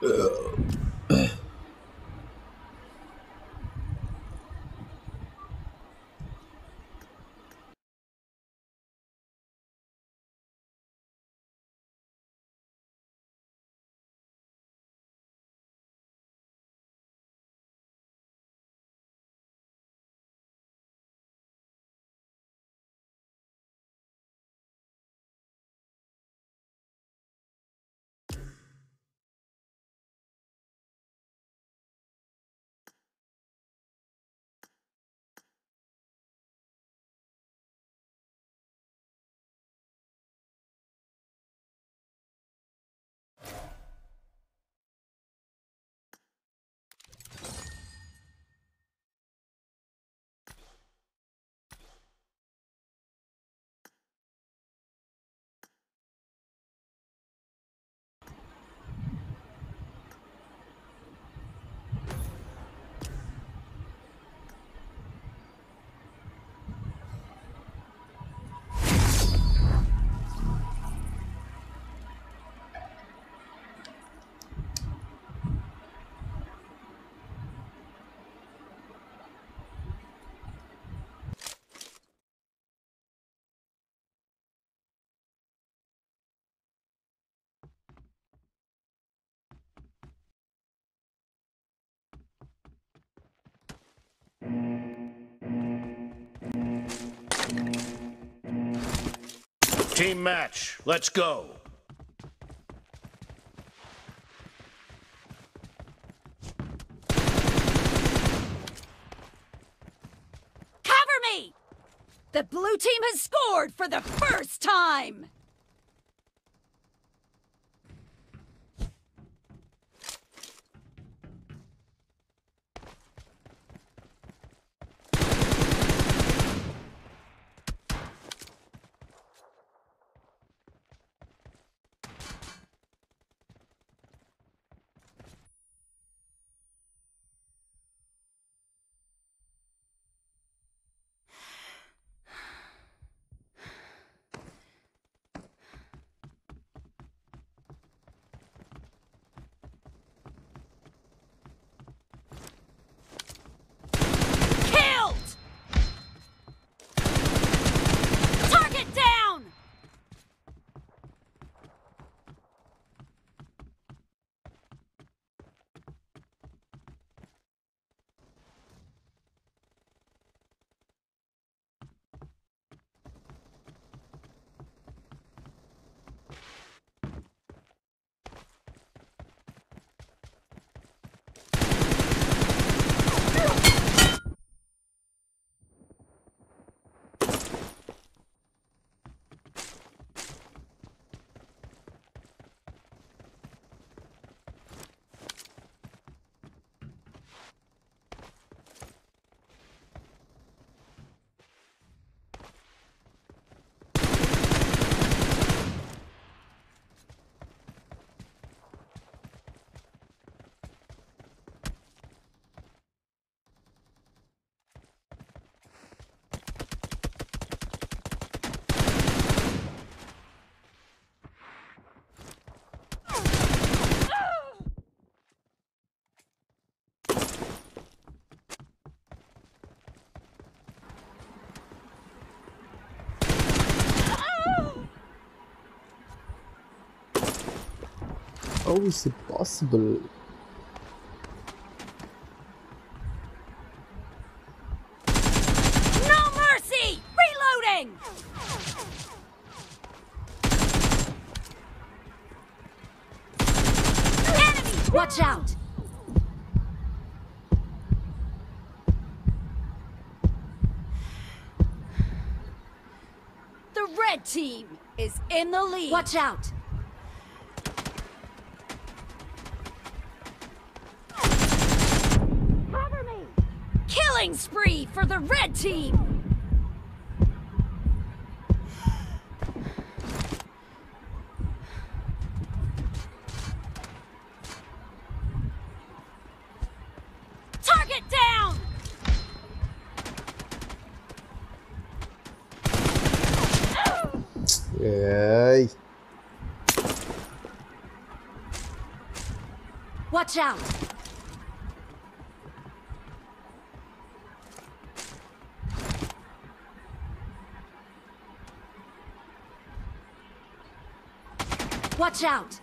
Uh, Team match, let's go. Cover me! The blue team has scored for the first time! How is it possible? No mercy! Reloading! Enemy! Watch out! The red team is in the lead. Watch out! Killing spree for the red team! Target down! Ej. Watch out! Watch out!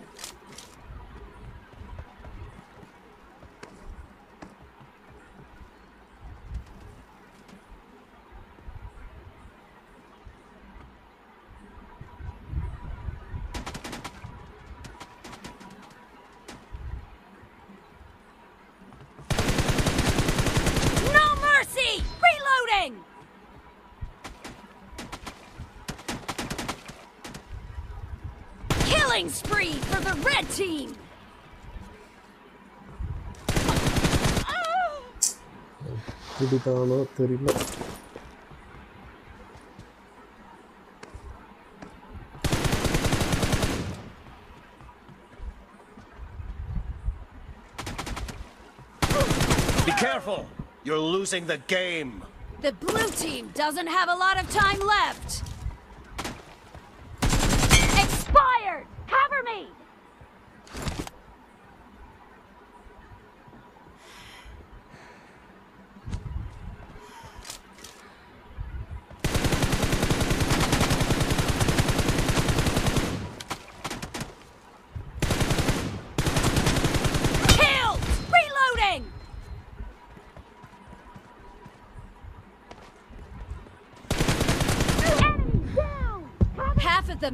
No mercy! Reloading! Killing spree for the red team! இதுதானோ தெரியல Be careful! You're losing the game. The blue team doesn't have a lot of time left!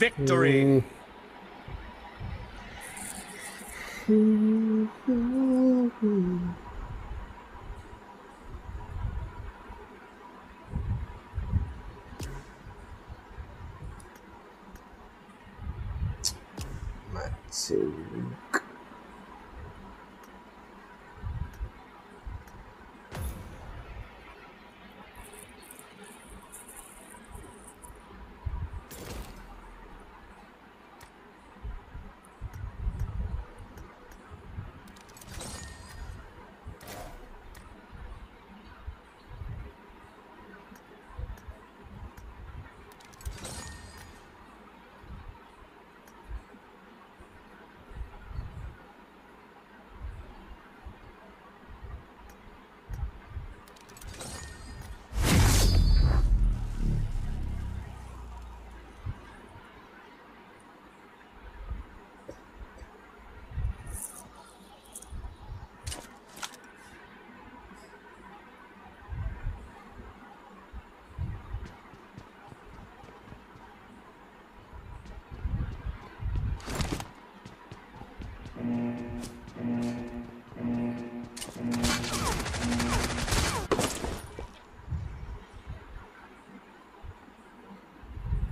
victory. Mm.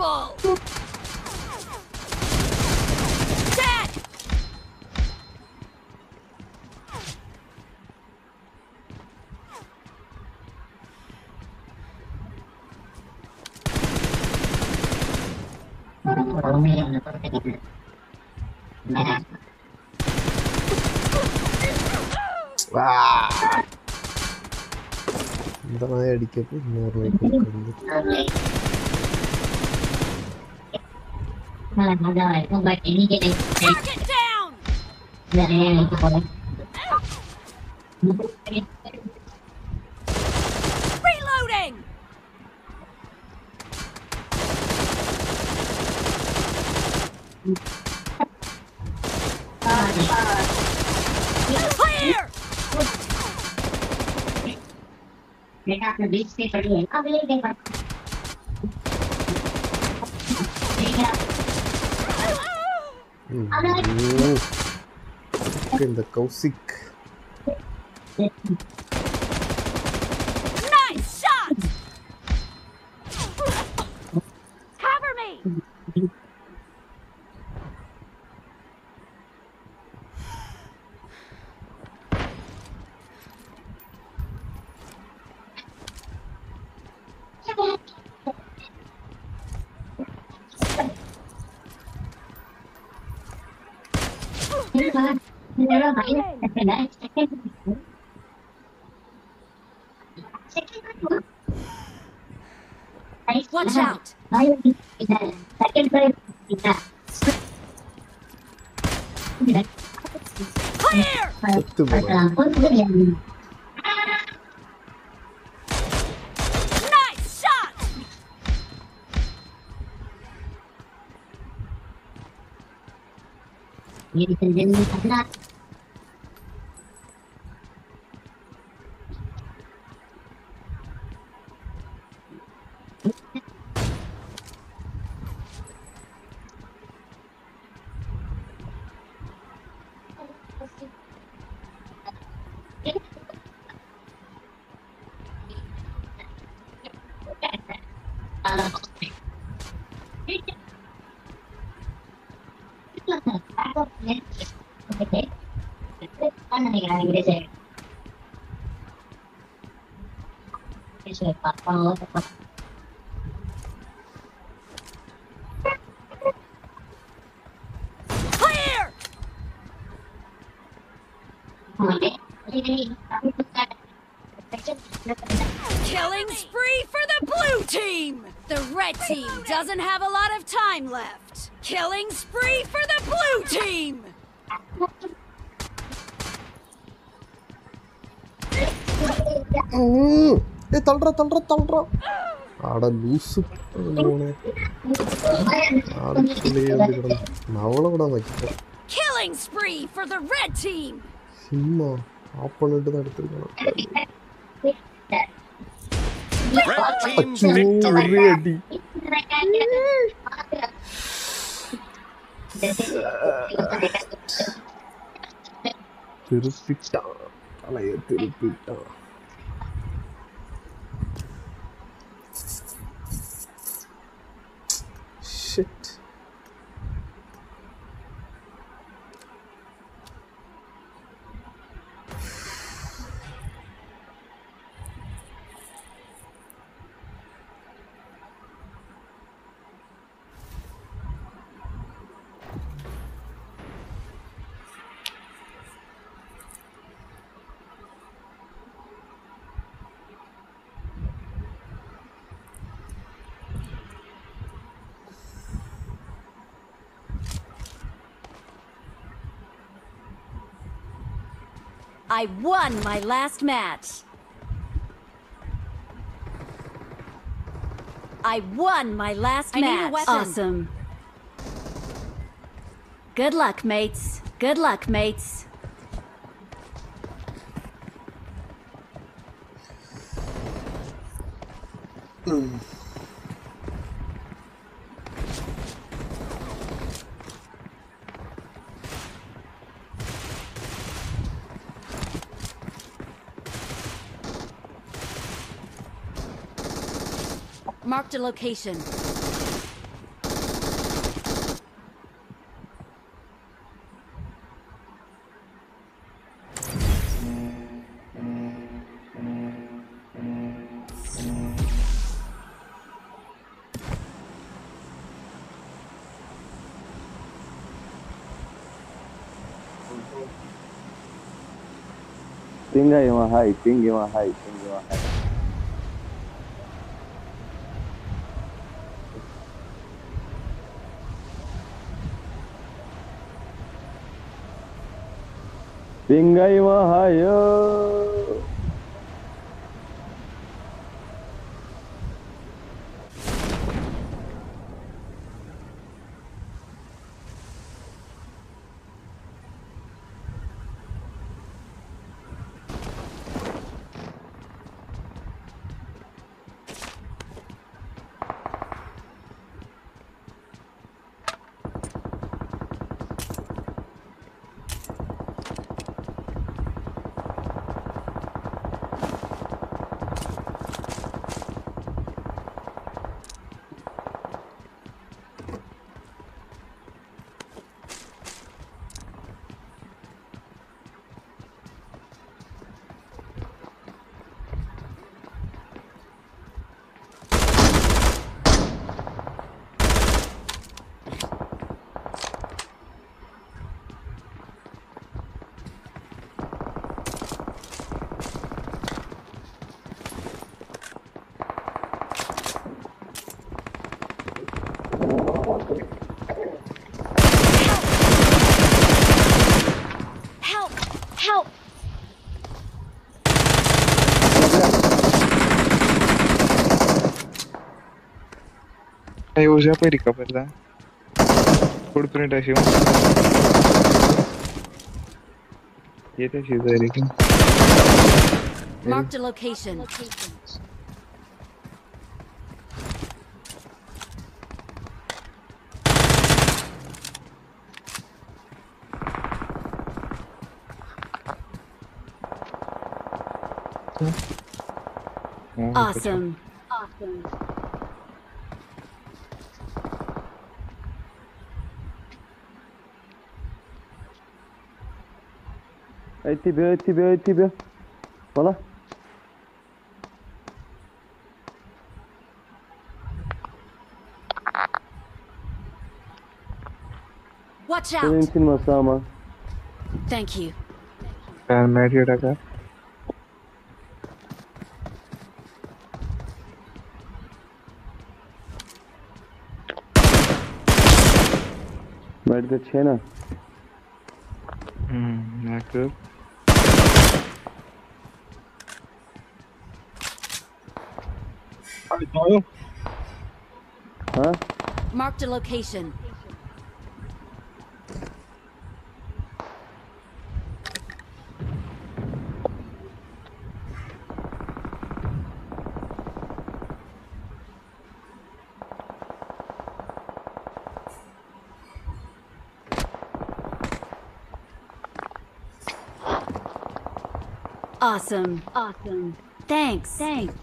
Unstoppable! Attack! Wah. എന്താ അടിക്കപ്പോ ke രൂപ time, I know I come back any day. Target down! Yeah, yeah, yeah. Reloading! Clear! They have to be safe. I'm leaving. இந்த Kaushik. Nice shot! You can then do that. Clear! Killing spree for the blue team! The red team doesn't have a lot of time left. Killing spree for the blue team! ஏ தள்ளுற தள்ளுற தள்ளுறான் அட லூசு. அவளை கூட வைக்கிறேன் killing spree for the red team. சும்மா off பண்ணிட்டு தான் எடுத்துருக்கேன் திருப்பிட்டான். அலைய திருப்பிட்டான். I won my last match. I won my last I need a match. weapon. Awesome. Good luck, mates. Good luck, mates. Hmm. Marked a location. Ping him a high, ping him a high, ping him a high. Singai mahayo. Aí eu usei a perica, verdade? Footprint ऐसी हूँ ये तो चीज़ है लेकिन Marked a location. Awesome. Awesome. Watch out. Senin için masa. Thank you. Ben Where did the channel? Hmm, not good. कर હા Marked a location. Awesome. Awesome. Thanks. Thanks.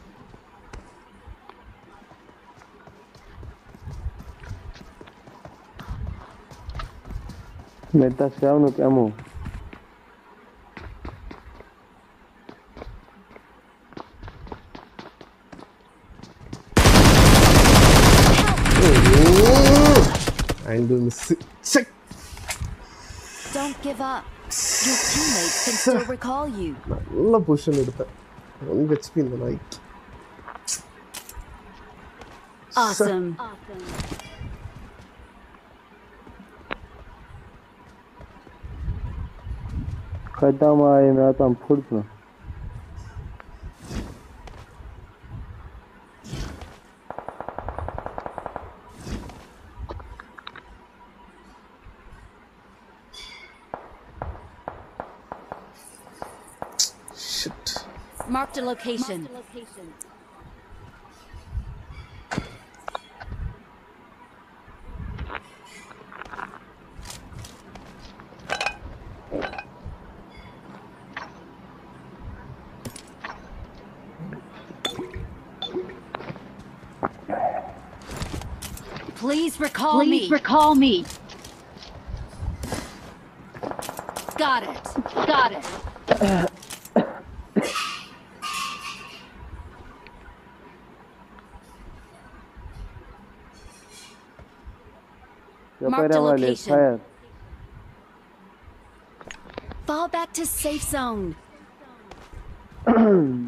Met dat down op ammo. I'm doing sick. sick. Don't give up. Your teammates can still recall you. நல்ல position gonna spin the நாய்க்கு. Awesome. Saitama and Ratam Purpna. Shit. Marked a location. Marked a location. Please recall me. recall me. Got it. Got it. Marked a location. Fall back to safe zone.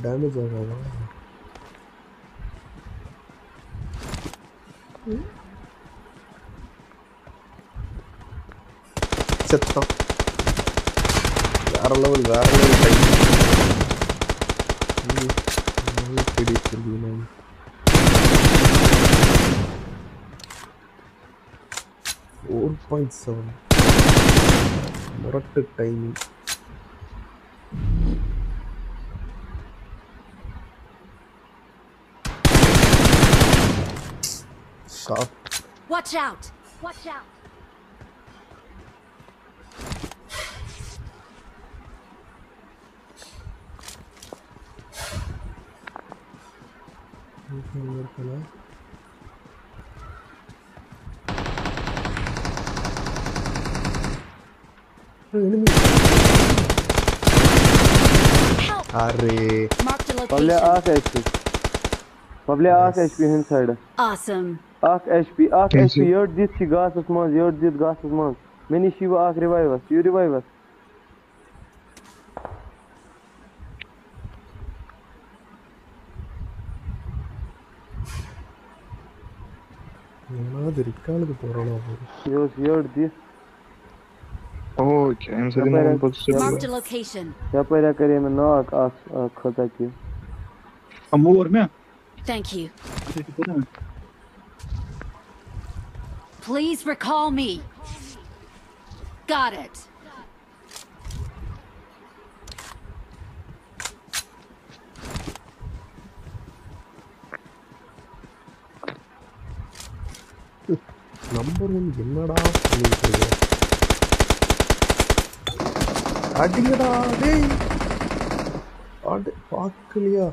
விழுந்தாலும் damage ஆகாதா செத்தான் வேற level வேற level கை பெரிய பெரிய four point seven முரட்டு timing Watch out! Watch out! Help! Mark the location. Pablo, ah, guys. Pablo, ah. Awesome. Ak HP, ak Thank HP. you. Yurt dit si gasas mans, yurt dit gasas mans. Meni shiva ak revive us. You revive us. ஏனாவது ரிக்கானுக்கு போறானோ அவரு Yurt, yurt dit. Oh, I'm sitting on position. Marked a location. Yapayla kare mein knock ak khata ki. I'm over me. Thank you. Please recall me. Got it. Number one என்னடா பண்ணிட்டு இருக்க அடிங்கடா டேய் அடு பார்க்கலையா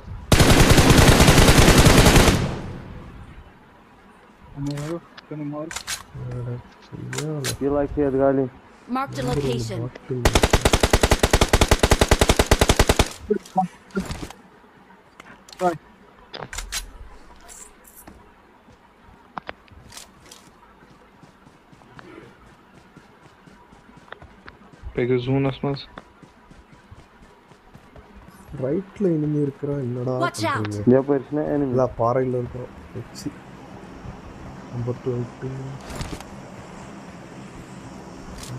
I'm over. Gonna mark. அட, சரியான You like here, Gali. Mark the location. Right. Pegas unas más. ரைட்ல enemy இருக்கறா என்னடா பண்றீங்க யா போயிடுச்சுனா எனிமி இல்ல பாறையில இருக்கோம் 52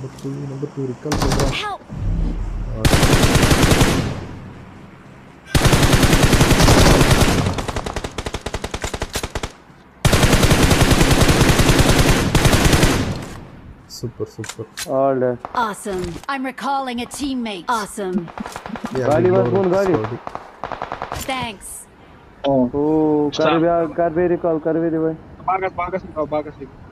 Number two, number two, recall. Help! Super, super. All. Awesome. I'm recalling a teammate. Awesome. Yeah, Gali, one, one, Gali. Thanks. Oh, oh Karve, recall, Karve, Karve. Bagas, Bagas, Bagas.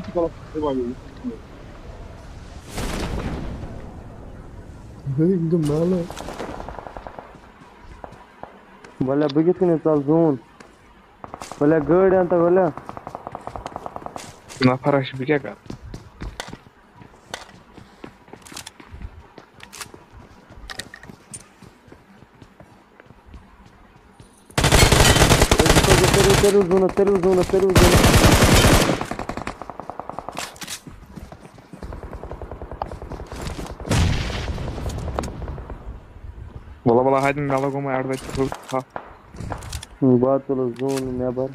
eu te coloco meu amigo. Big mala. भल्या बघितलं नाही चाल जाऊन भल्या गड आता भल्या ना फराश बी काय का Terus zona, terus zona, terus zona. حجم مےٚ لوٚگو وۄنۍ اَڑٕ ؤتھۍ ہیوٚر تھپھ بہٕ حظ تُلُس زوٗن نٮ۪بَر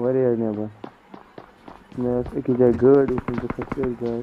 واریاہ نٮ۪بَر مےٚ ٲس أکِس جایہِ گٲڑۍ أکِس جایہِ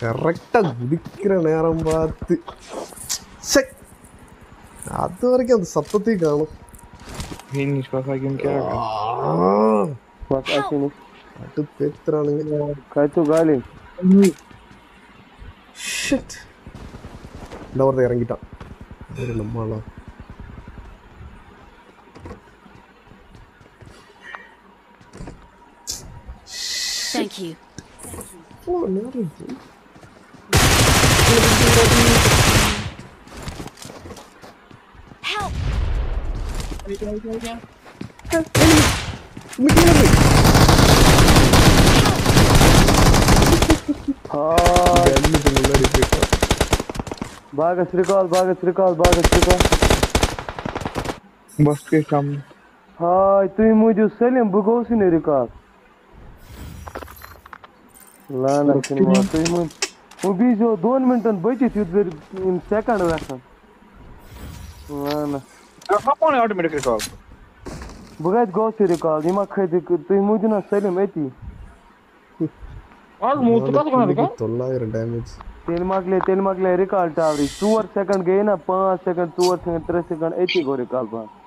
கரெக்டா குடிக்கிற நேரம் பார்த்து ச்சே. அது வரைக்கும் அந்த சத்தத்தையும் காணும் Geen niet wat ik hem kijk. Bak açını. At பேத்துறானுங்க Kaçtı gali. Shit இந்த ஒருத்தன் இறங்கிட்டான் வேறு நம்மளா Thank you. இவ்வளோ நேரம் இது. Help! Right there, right there, right there. Enemy! Salim बुगोसी ने लाना वो बीजो दोन मिनटन बची थी उधर सेकंड लाना How many automatic recall? بہٕ کَتہِ گوٚو سُہ رِکال یِما کھٔتِکھ تُہۍ موٗدِو نہ سٲلِم أتی آز موٗد ژٕ کَتھ وَنان رِکال تیٚلہِ مۄکلے تیٚلہِ مۄکلے رِکال ٹاورٕے ژور سیٚکَنٛڈ گٔے نہ پانٛژھ سیٚکَنٛڈ ژور سیٚکَنٛڈ ترٛےٚ سیٚکَنٛڈ أتی گوٚو رِکال بنٛد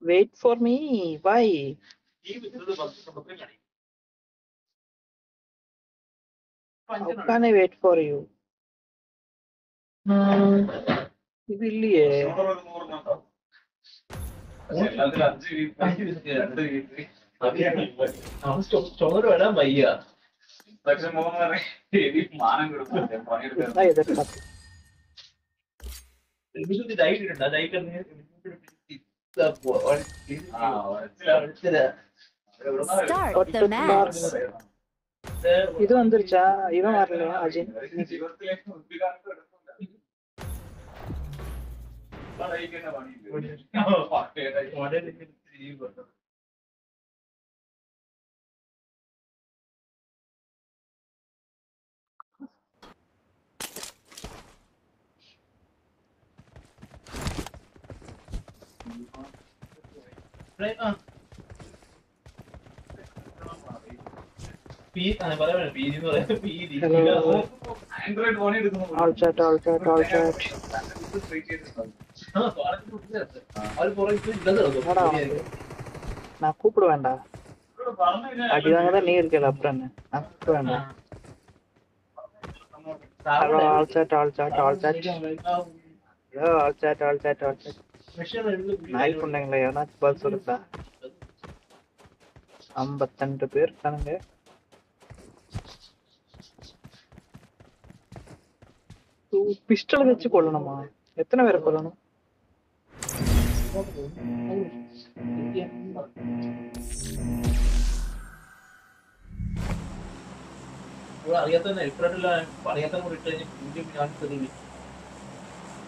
Wait for me. Why? How can I wait for you? Hmm. இது வந்துருச்சா இவன் வரலையா அஜின் ഹലോ நான் கூப்பிட வேண்டாம் அடிவாங்க தான் நீ இருக்கல அப்புறம் என்ன நான் கூப்பிட வேண்டாம் hello all chat all chat all chat hello all chat all chat all chat நாய் பண்ணீங்களா எவனாச்சும் பதில் சொல்லுதா ஐம்பத்தெண்டு பேர் இருக்கானுங்க பிஸ்டல் வச்சு கொல்லணுமா எத்தனை பேரை கொல்லணும் അറിയാത്ത ഇപ്പോഴല്ല അറിയാത്ത കൂടി ഇട്ട് കഴിഞ്ഞ് പുതിയ ഞാൻ തെളിവ്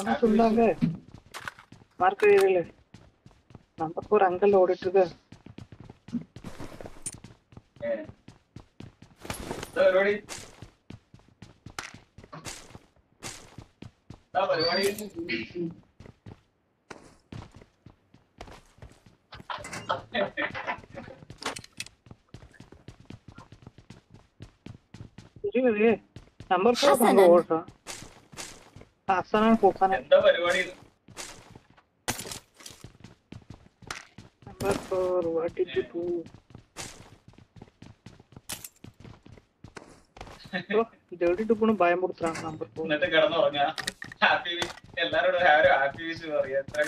ஆனா சொன்னாங்க. மறக்கிறீர்கள் நம்ம ஒரு அங்கல்ல ஓடிட்டு இருக்கு நம்பர் போட ஓடுறோம். ഹസനാണ് പൂസാന number four what did you do ജേർഡി ടുപ്പണ് ഭയം കൊടുത്താണ് നമ്പർ ഫോർ എന്നിട്ട് കിടന്നുറങ്ങാ. ഹാപ്പി എല്ലാരോടും ഒരു ഹാപ്പി വിഷ് പറയാ. എത്ര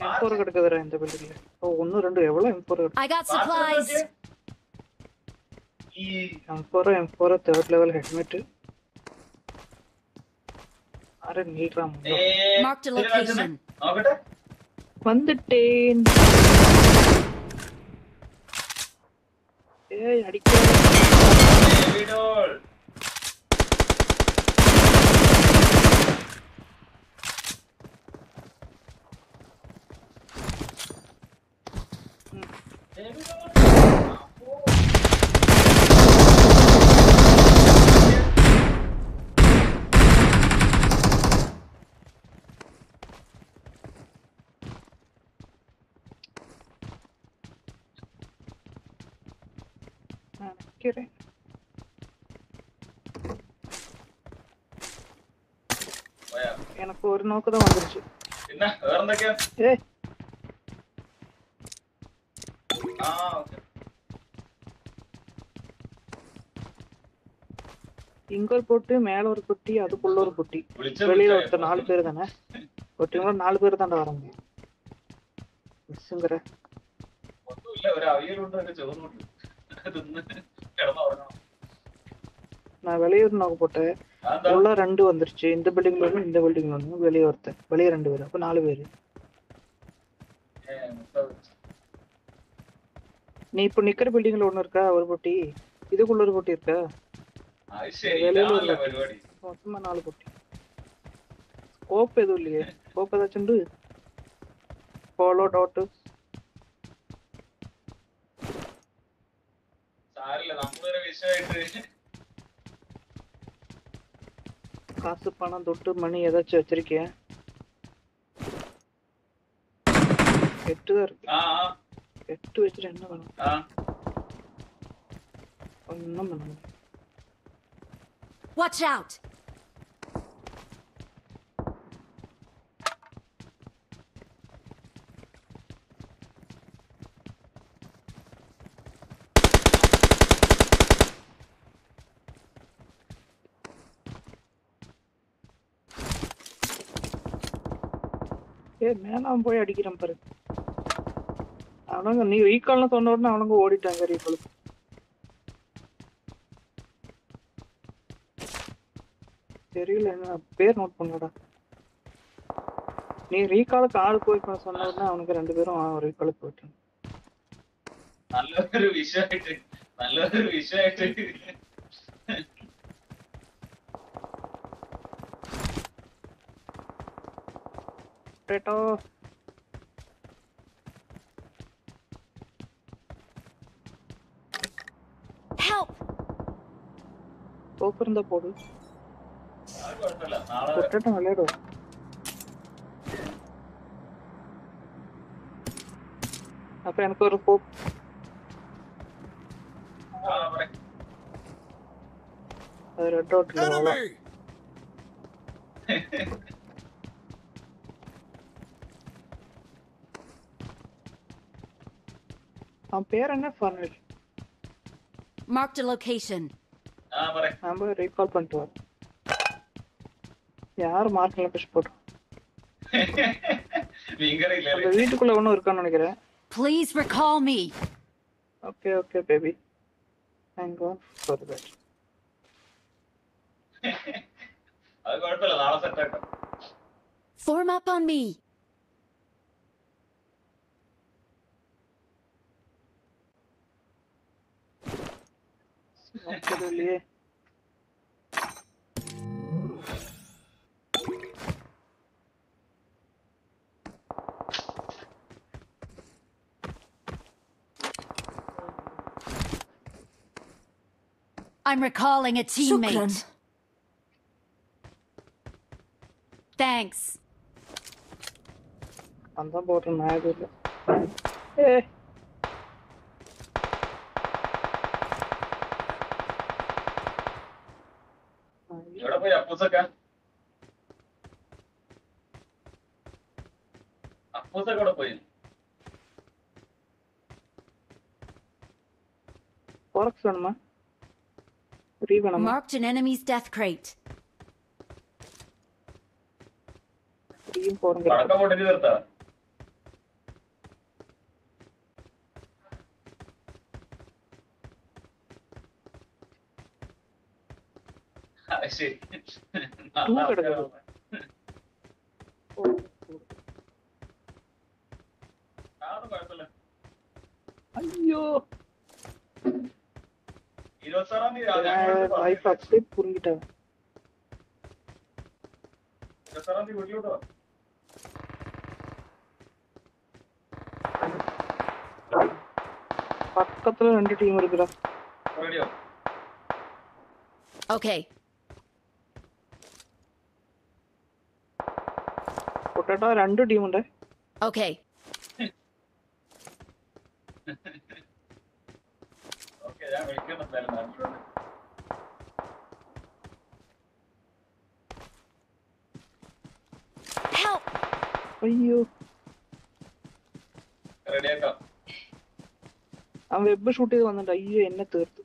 M4 കിടക്കുതരാ എന്റെ ബിൽഡിൽ ഓ ഒന്ന് രണ്ട് എവിടെ M4 M4 M4 third level helmet అరే నీట్రా మార్క్ ది లొకేషన్ ఒకట வந்துட்டேன் ஏய் அடிக்க வீடோல் நினைக்கிறேன் പോയാ. எனக்கு ஒரு நோக்கு தான் வந்துருச்சு പിന്നെ വേറെന്തൊക്കെയാ ஏய் ആ ഓക്കെ இங்க ஒரு பொட்டி மேல ஒரு பொட்டி அதுக்குள்ள ஒரு பொட்டி വിളിച്ച வெளியில ஒருத்தர் நாலு பேர் தானே ஒருத்தவங்க நாலு பேர் தாண்டா வர முடியும் മിസ്സുങ്കര ഒന്നുമില്ല ഒരു അവിയലുണ്ട് ഒരു ചോറുണ്ട് തിന്ന് കിടന്നുറങ്ങണം நான் வெளியூர் நோக்க போட்டேன். உள்ள ரெண்டு வந்துருச்சு. இந்த பில்டிங்ல ஒன்று இந்த பில்டிங்ல ஒன்று வெளியே ஒருத்தன். வெளியே ரெண்டு பேர். அப்போ நாலு பேர். நீ இப்போ நிக்கிற பில்டிங்ல ஒன்று இருக்கா? ஒரு போட்டி. இதுக்குள்ள ஒரு போட்டி இருக்கா? வெளியில ஒரு மொத்தமா நாலு போட்டி. கோப்பு எதுவும் இல்லையே. கோப்பு ஏதாச்சும் போலோ டாட்டு காசு பணம் தொட்டு மணி ஏதாச்சும் வச்சிருக்கியா? எட்டுதான் இருக்கு. எட்டு வச்சுட்டு என்ன பண்ணும் ஒன்றும் பண்ண Watch out! ஏ மேலாம் போய் அடிக்கிறேன் பாரு. அவனுங்க நீ ரீகால்னு சொன்ன உடனே அவனுங்க ஓடிட்டாங்க ரீகால் தெரியல என்ன பேர் நோட் பண்ணடா. நீ ரீகாலுக்கு ஆள் போய் பண்ண சொன்ன அவனுக்கு ரெண்டு பேரும் ரீகாலுக்கு போயிட்டாங்க. நல்ல ஒரு விஷயம் நல்ல ஒரு விஷயம் पोटेटो പോക്കുരുന്താ പോടു പൊട്ടിട്ട് നല്ലേടോ അപ്പൊ എനിക്കൊരു പോ റെഡ് ഡോട്ടില്ല Enemy! അവൻ പേരെന്നെ ഫർണിൽ Marked a location. ആ പറയാം நம்ம ரீகால் பண்ணிட்டு வரோம் யார் மார்க்ல புஷ் போட்டோம் ഭീകര அந்த ഇല്ലേ வீட்டுக்குள்ள ஒன்றும் இருக்கான்னு நினைக்கிறேன் Please recall me. Okay okay baby thank you for that അത് കുഴപ്പമില്ല നാളെ സെറ്റ് ആക്കാം Form up on me. लिए I'm recalling a teammate. Shukran. Thanks. the bottom high. Hey. What's up, guys? What's? Forks on. Marked an enemy's death crate. Three, four. അയ്യോ ഇരുപത്താറാം തീയതി ആ, ഞാൻ ഇങ്ങോട്ട് പറഞ്ഞു. വൈഫ് அப்படியே புரிஞ்சிட்டா ഇരുപത്താറാം തീയതി വീട്ടിലോട്ട് വാ. பக்கத்துல ரெண்டு டீம் இருக்குடா റെഡിയോ Okay. പൊട്ടേട്ടാ രണ്ട് ടീം ഉണ്ട് Okay. ഓക്കെ അയ്യോ. ആ അവൻ വെബ് ഷൂട്ട് ചെയ്ത് വന്നിട്ട് അയ്യോ എന്നെ തീർത്തു.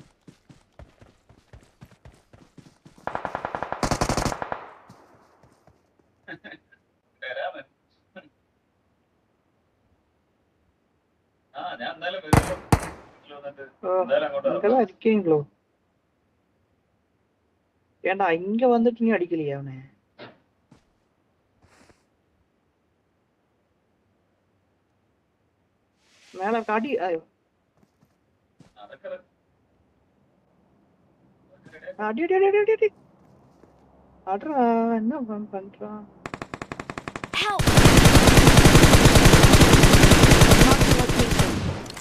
இருக்கீங்களோ ஏண்டா இங்க வந்துட்டு நீ அடிக்கலையா அவனே? மேல காட்டி அடி அடி அடி அடி அடி அட்ரா என்ன பண்றான்?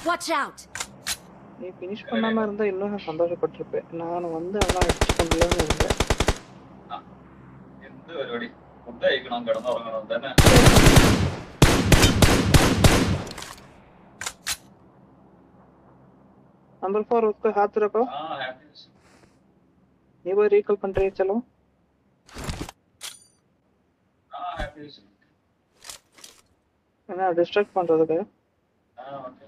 Watch out! நீ ஃபினிஷ் பண்ணாம இருந்தா இன்னும் நான் சந்தோஷப்பட்டிருப்பேன் நான் வந்து அவன் அடிச்சு கொள்ளலாம்னு இருந்தேன் എന്ത് പരിപാടി ഫുഡ് കഴിക്കണം കിടന്നുറങ്ങണം തന്നെ नंबर फोर उसको हाथ रखो ആ ഹാപ്പി ये वो रिकॉल बन रही है चलो ആ ഹാപ്പി என்ன டிஸ்ட்ராக்ட் பண்றதுக்கு ആ ഓക്കെ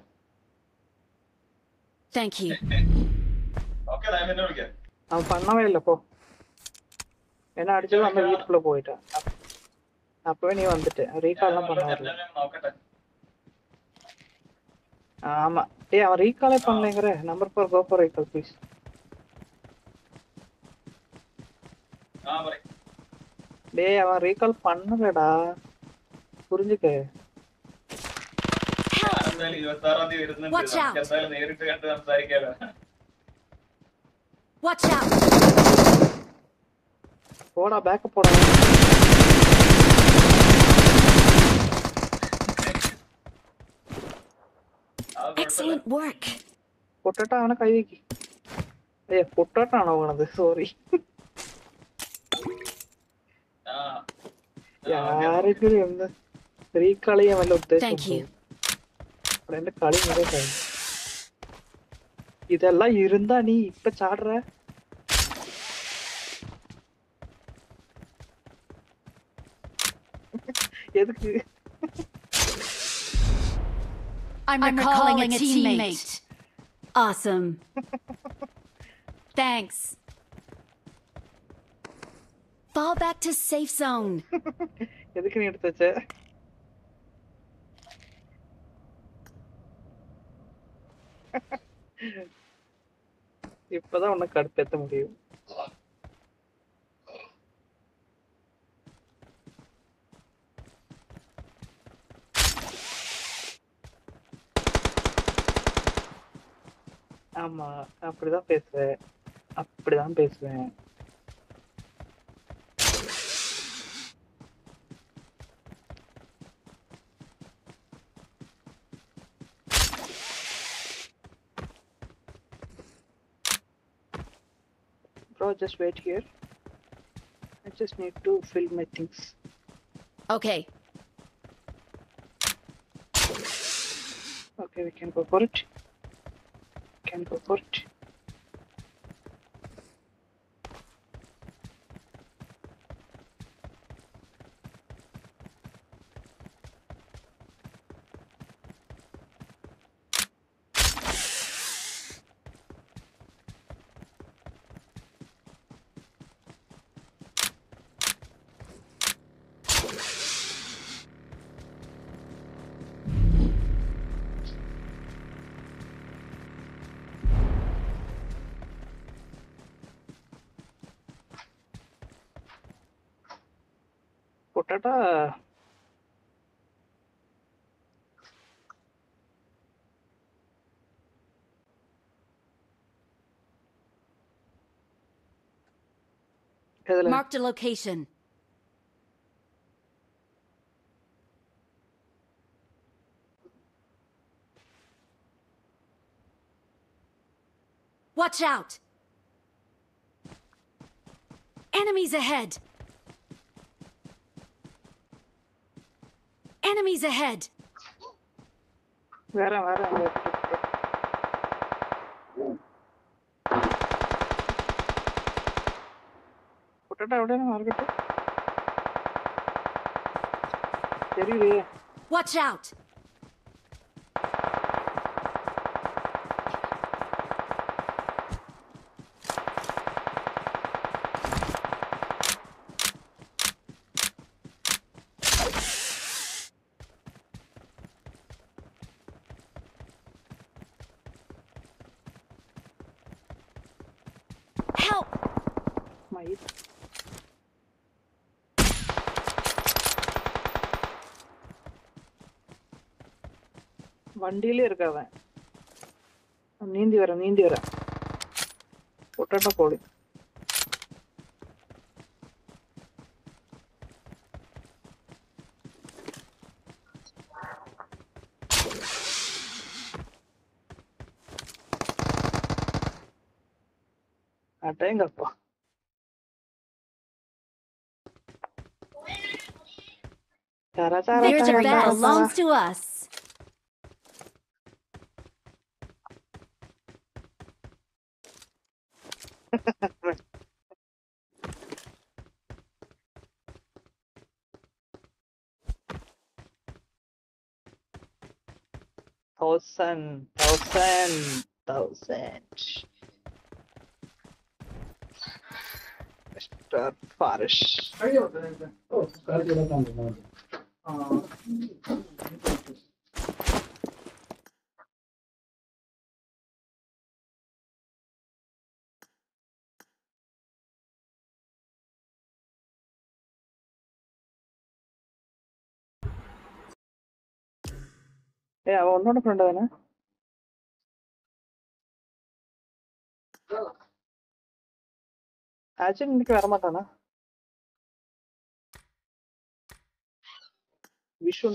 போ என்ன அடிச்சதும் அந்த வீட்டுக்குள்ள போயிட்டான் அப்- அப்பவே நீ வந்துட்ட ரீகால்லாம் பண்ண வரல ഞാൻ നോക്കട്ടെ ஆமா டேய் அவன் ரீகாலே பண்ணலைங்கிற number four go for recall please ആ പറയും டேய் அவன் ரீகால் பண்ணலடா புரிஞ்சுக்க ഞാൻ എന്തായാലും ഇരുപത്തി ആറാം തീയതി വരുന്നുണ്ട് നമുക്ക് എന്തായാലും നേരിട്ട് കണ്ട് സംസാരിക്കാലോ പോടാ ബാക്ക് പോടാ എക്സലന്റ് വർക്ക് പൊട്ടട്ട അവനെ കൈവയ്ക്ക് ഏ പൊട്ടട്ടാണോ വേണത് സോറി ആരെങ്കിലും എന്ത് സ്ത്രീ കളിയാ വല്ല ഉദ്ദേശം நிறைய இதெல்லாம் இருந்தா நீ இப்ப சாடுற எதுக்கு I'm recalling a teammate. Awesome. Thanks. Fall back to safe zone. எதுக்கு நீ இப்பதான் உன்னை கடுப்பேத்த முடியும். ஆமா அப்படிதான் பேசுவேன். அப்படிதான் பேசுவேன். Bro, just wait here. I just need to fill my things. Okay, Okay, we can go for it. We Can go for it. Heatherland. Marked a location. Watch out! Enemies ahead! Enemies ahead! വേറെ. പൊട്ടാട്ട എവിടെയാണ് market ശരി Watch out! Help! My வண்டியிலே இருக்க அவன். நீந்தி வரேன் நீந்தி வரேன். பொட்டாட்டா கோழி அடேங்கப்பா. Belongs to us. Thousand, thousand, thousand. Mr. Farish. ഏ ഒന്നുകൂടെ ഫ്രണ്ട് തന്നെ ആക്ച്വലി എനിക്ക് വേറെ മാറ്റാണ് Vishu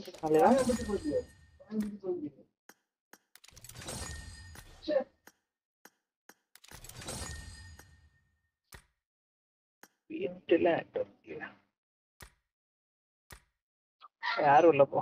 വീട്ടിലായിട്ടോ ആരുമില്ലപ്പോ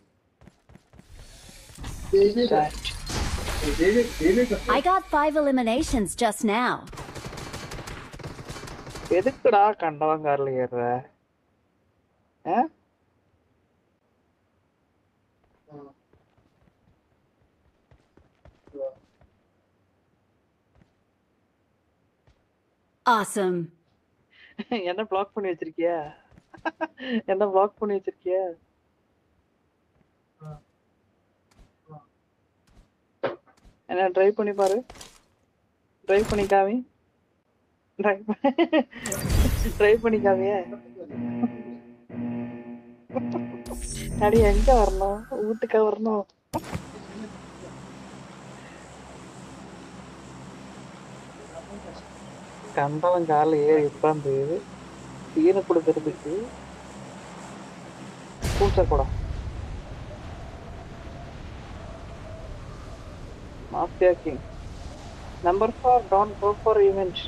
I got five eliminations just now. எதுக்குடா கண்டவன் கார்ல ஏறுற ஆ? Awesome. என்ன பிளாக் பண்ணி வச்சிருக்கியா என்ன பிளாக் பண்ணி வச்சிருக்கியா என்ன ட்ரை பண்ணி பாரு. ட்ரை பண்ணி காமி. ட்ரை ட்ரை பண்ணி காமிய. அடி எங்க வரணும்? வீட்டுக்கா வரணும்? கண்டவன் கால ஏறி உட்காந்து சீனை கொடுக்கறதுக்கு கூச்சக்கூடா mafia king number four don't go for event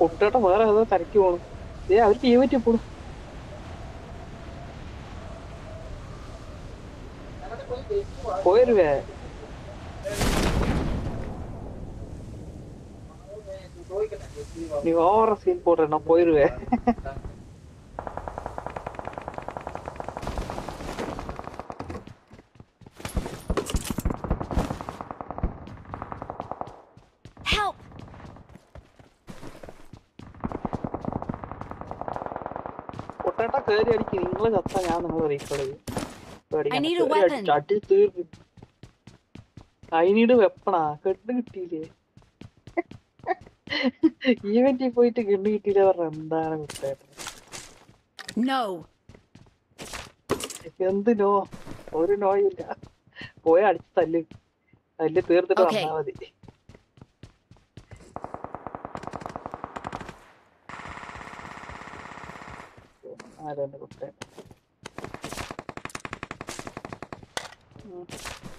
കുട്ടിയുടെ വേറെ ഏതോ തിരക്ക് പോണു ഏ അവർക്ക് ഈവന്റ് പോണു പോയിരുവേ நீ ஓவர சீன் போடுற நான் போயிருவேன் ഞാൻ നിങ്ങൾ റീക്കോൾ ചെയ്യും അടി തീർന്നു നീഡ് വെപ്പണാ കെട്ട് കിട്ടിയില്ലേ? ഈവന്റിൽ പോയിട്ട് കെണ്ണ് കിട്ടിയില്ല പറഞ്ഞ എന്താണ് കുട്ടേട്ടൻ എന്ത് നോ ഒരു നോയില്ല പോയ അടിച്ച് തല്ല്. തല്ല് തീർത്തിട്ട്. വന്നാ മതി. ആരാണ്ട് കുട്ടേട്ടൻ あ。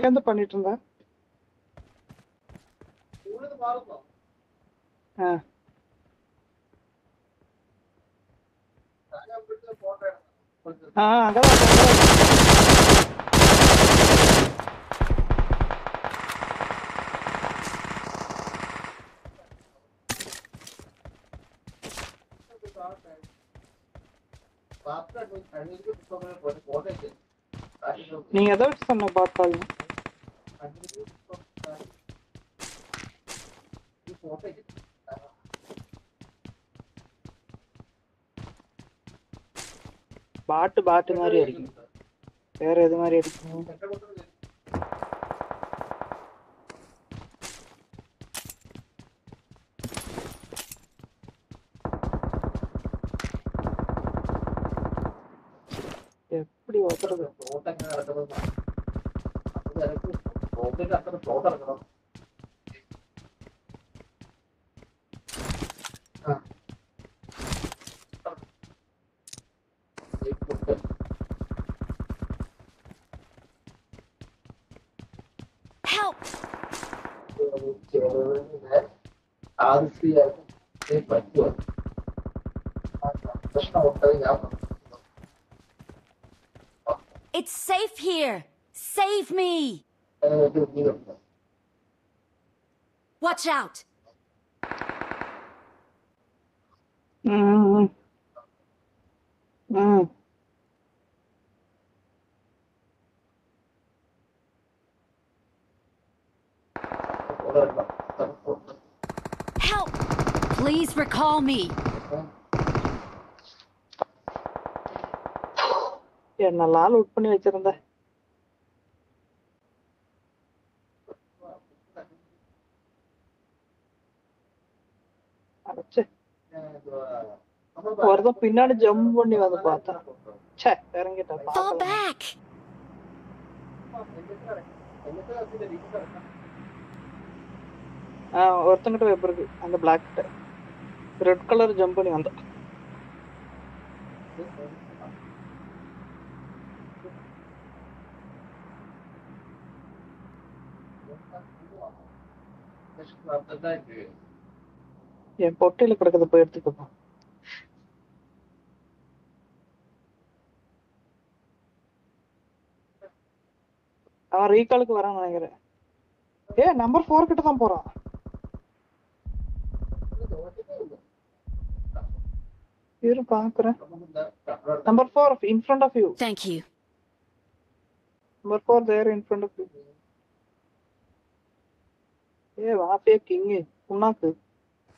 எங்க இருந்து பண்ணிட்டு இருந்த ஆ ஆ அங்கதான் அங்கதான். நீங்க எதை வச்சு சொன்ன பார்த்தாலும் பாட்டு பாட்டு மாதிரி அடிக்கும் வேற எது மாதிரி அடிக்கும் It's safe here. Save me. Watch out. Recall me. என்னெல்லாம் லூட் பண்ணி வச்சிருந்த. ஒருத்தன் பின்னாடி ஜம்ப் பண்ணி வந்து பார்த்தா. ச்சே இறங்கிட்டேன் ஒருத்தங்கிட்ட வெப் இருக்கு. அந்த பிளாக் கிட்ட. ரெட் கலர் ஜம்ப் அந்த என் பொட்டையில கிடக்குது போய் எடுத்துக்கப்பா அவன் ரீகாலுக்கு வரான்னு நினைக்கிறேன். ஏ நம்பர் ஃபோர் கிட்ட தான் போறான். இரு பாக்குறேன் number four in front of you Thank you. Number four there in front of you ஏ வாப்பே கிங் புண்ணாக்கு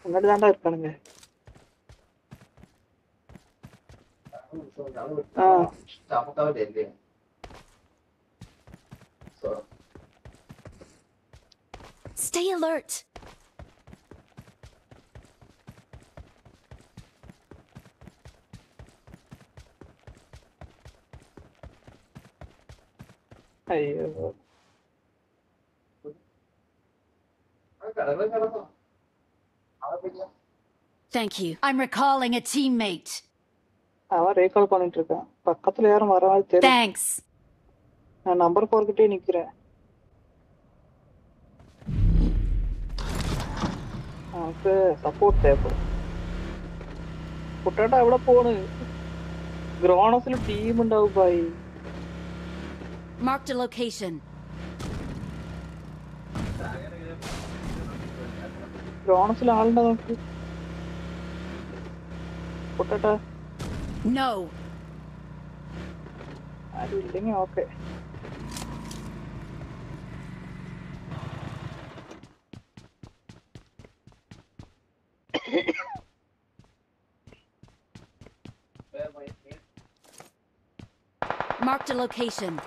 முன்னாடி தாண்டா இருக்கானுங்க ஆ Stay alert. അയ്യോ Thank you. I'm recalling a teammate. அவன் ரீகால் பண்ணிட்டு இருக்கான் பக்கத்துல யாரும் வர மாதிரி தெரியும் Thanks. நான் நம்பர் ஃபோர் கிட்டே நிக்கிறேன் നമുക്ക് സപ്പോർട്ട് തേപ്പോ കുട്ടേട്ട എവിടെ പോണ് ഗ്രോണസിൽ ടീം ഉണ്ടാവും ഭായി Marked a location. ഗ്രോണസിൽ ആളുണ്ടോ നോക്ക് കുട്ടേട്ട No. ആരും ഇല്ലെങ്കിൽ ഓക്കെ Marked a location.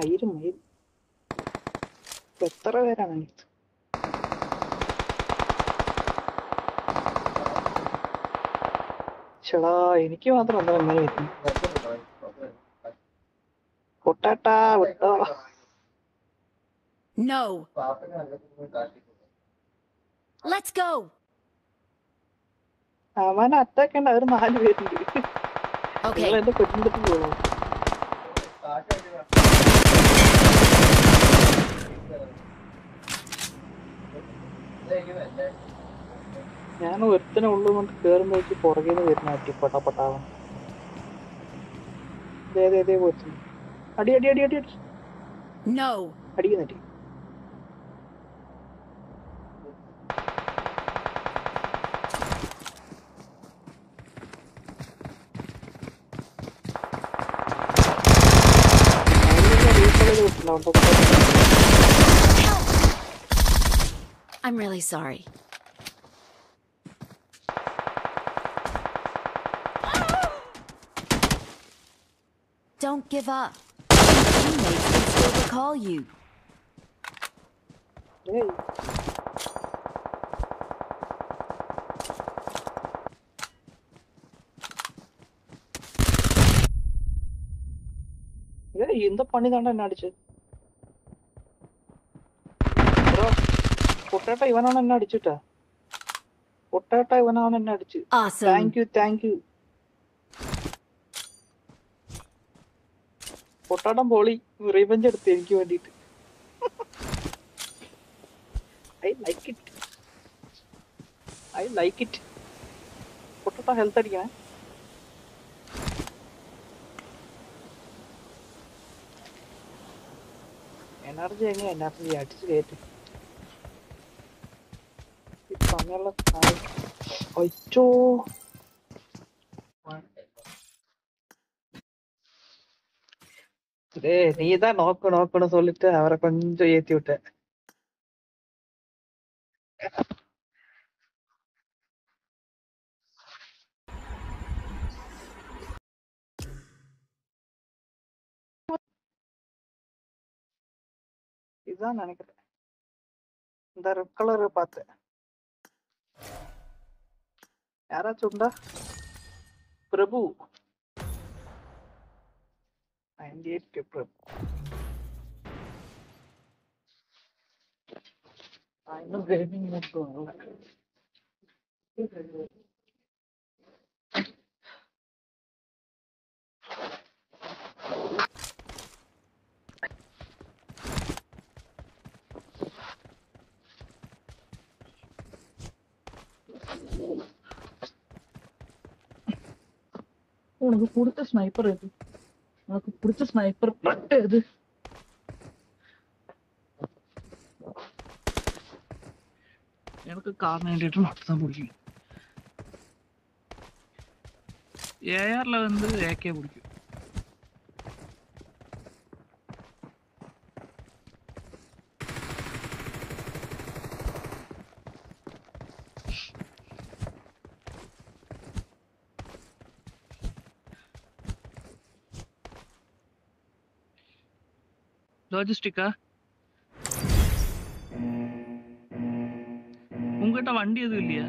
മയിൽ ഇപ്പൊ എത്ര പേരാണ് അതിനകത്ത്? ചേടാ എനിക്ക് മാത്രം എന്താ ഇങ്ങനെ വരുന്നു പൊട്ടാട്ടാ വിട്ടോ No. Let's go. അവൻ അറ്റാക്കേണ്ട അവർ നാല് പേരുണ്ട് നിങ്ങൾ Okay. എന്റെ പെട്ടിന്റെ അടുത്ത് പോകണം ഞാൻ ഒരുത്തനെ ഉള്ളു കൊണ്ട് കേറുമ്പോഴേക്ക് പുറകേന്ന് വരുന്ന അടി പട്ടാപ്പട്ടാവൻ ദേ ദേ ദേ പോയി അടി അടി അടി അടി അടി. No. I'm really sorry. Don't give up. Your teammates can still recall you. ഏയ് ஏய் இந்த பண்ணி தாண்டா என்ன அடிச்சு പൊട്ടാട്ട ഇവനാണ് എന്നെ അടിച്ചിട്ടാ. പൊട്ടേട്ട ഇവനാണ് എന്നെ അടിച്ച്. താങ്ക് യു താങ്ക് യു പൊട്ടാട്ടം പോളി. റിവെഞ്ച് എടുത്ത് എനിക്ക് വേണ്ടിട്ട് I like it I like it പൊട്ടട്ട health അടിക്കണേ. എനർജി എങ്ങനെ എനർജി അടിച്ച് കയറ്റി மேல அச்சோ டேய் நீ தான் நோக்கு நோக்குன்னு சொல்லிட்டு அவரை கொஞ்சம் ஏத்தி விட்ட. இதான் நினைக்கிறேன். இந்த ரெட் கலர் பார்த்தேன் ಯಾರ ಚುಂಡ Prabhu ninety eight K Prabhu ಇನ್ನು ಗ್ರೇವಿಂಗ್ ಮುಟ್ಟು உனக்கு பிடிச்ச ஸ்னைப்பர் எது உனக்கு பிடிச்ச ஸ்னைப்பர் பட்டு எது எனக்கு கார் நைன்டி எயிட் மட்டும் தான் பிடிக்கும் ஏஆர்ல வந்து ஏகே பிடிக்கும் லாஜிஸ்டிக்கா உங்ககிட்ட வண்டி எதுவும் இல்லையா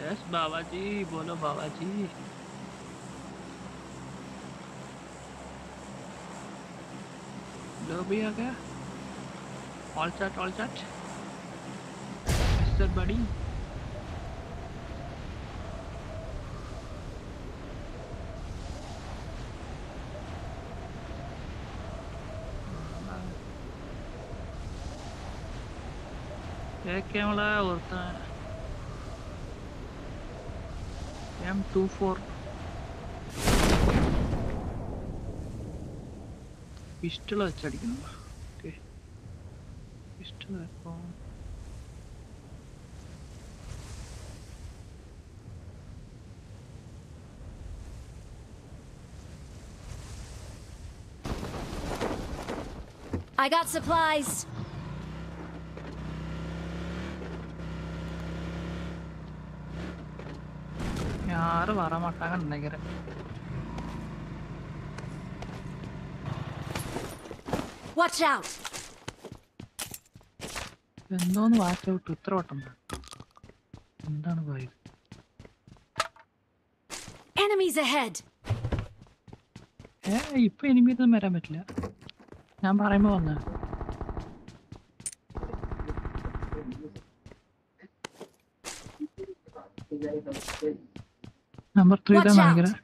यस बाबा जी बोलो बाबा जी लो भी आ गया all chat all sir, buddy. Back camera होता है एम टू फोर പിസ്റ്റൾ വെച്ചടിക്കണം ഓക്കെ പിസ്റ്റൾ വെക്കാം I got supplies. யாரும் வர மாட்டாங்கன்னு நினைக்கிறேன் Watch out! എന്തോന്ന് വാച്ച് ഔട്ട് ഇത്ര വട്ടം എന്താണ് പോയത് Enemies ahead! ഏ ഇപ്പൊ എനിമിയൊന്നും വരാൻ പറ്റില്ല Ja, maar Raymond. Number 3 da magra.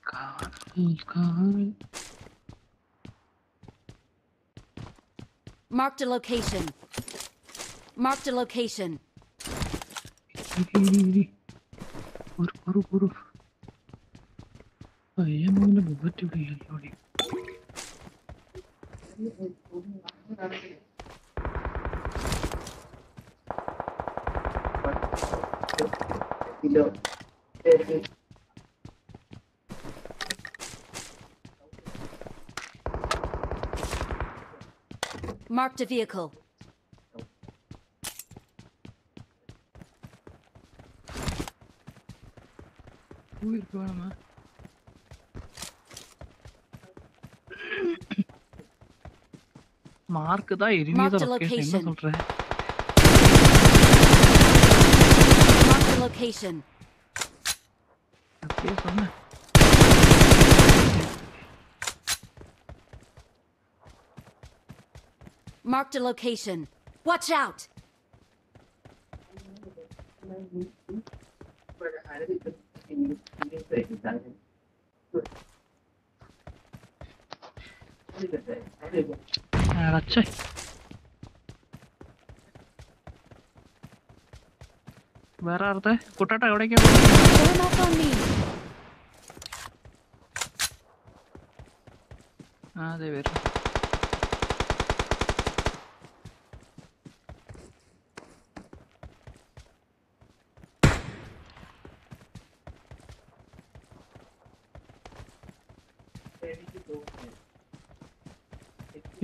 Cavolo, cavolo. Marked a location. Marked a location. Oru oru Marked a vehicle. Who is going? Mark the location. Mark the location. Marked a location. Watch out! അടച്ചേ വേറെ ആർത്തെ കുട്ടാട്ട എവിടേക്കാ Form up on me. ആ അതെ വരും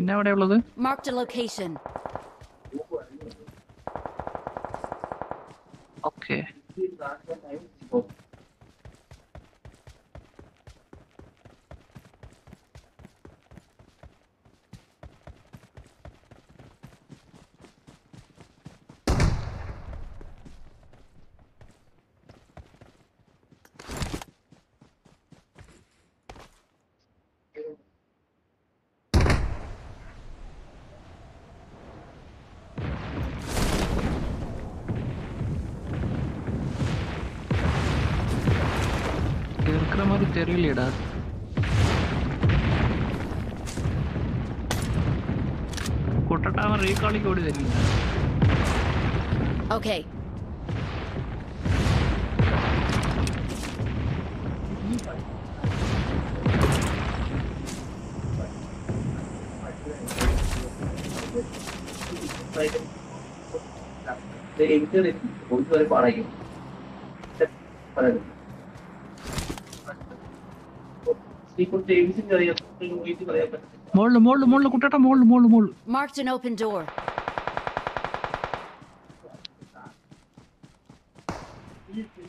പിന്നെ എവിടെയാ ഉള്ളത് Marked a location. Okay കാര്യമില്ലടാ കുട്ടട്ട അവൻ റീകോളിക്ക് ഓടി തരില്ല. ഇത് എനിക്ക് കൊണ്ടുവരെ പറയും മോളില് മോളില് മോളില് കുട്ടേട്ടാ മോളില് മോളില് മോളില് Marked an open door.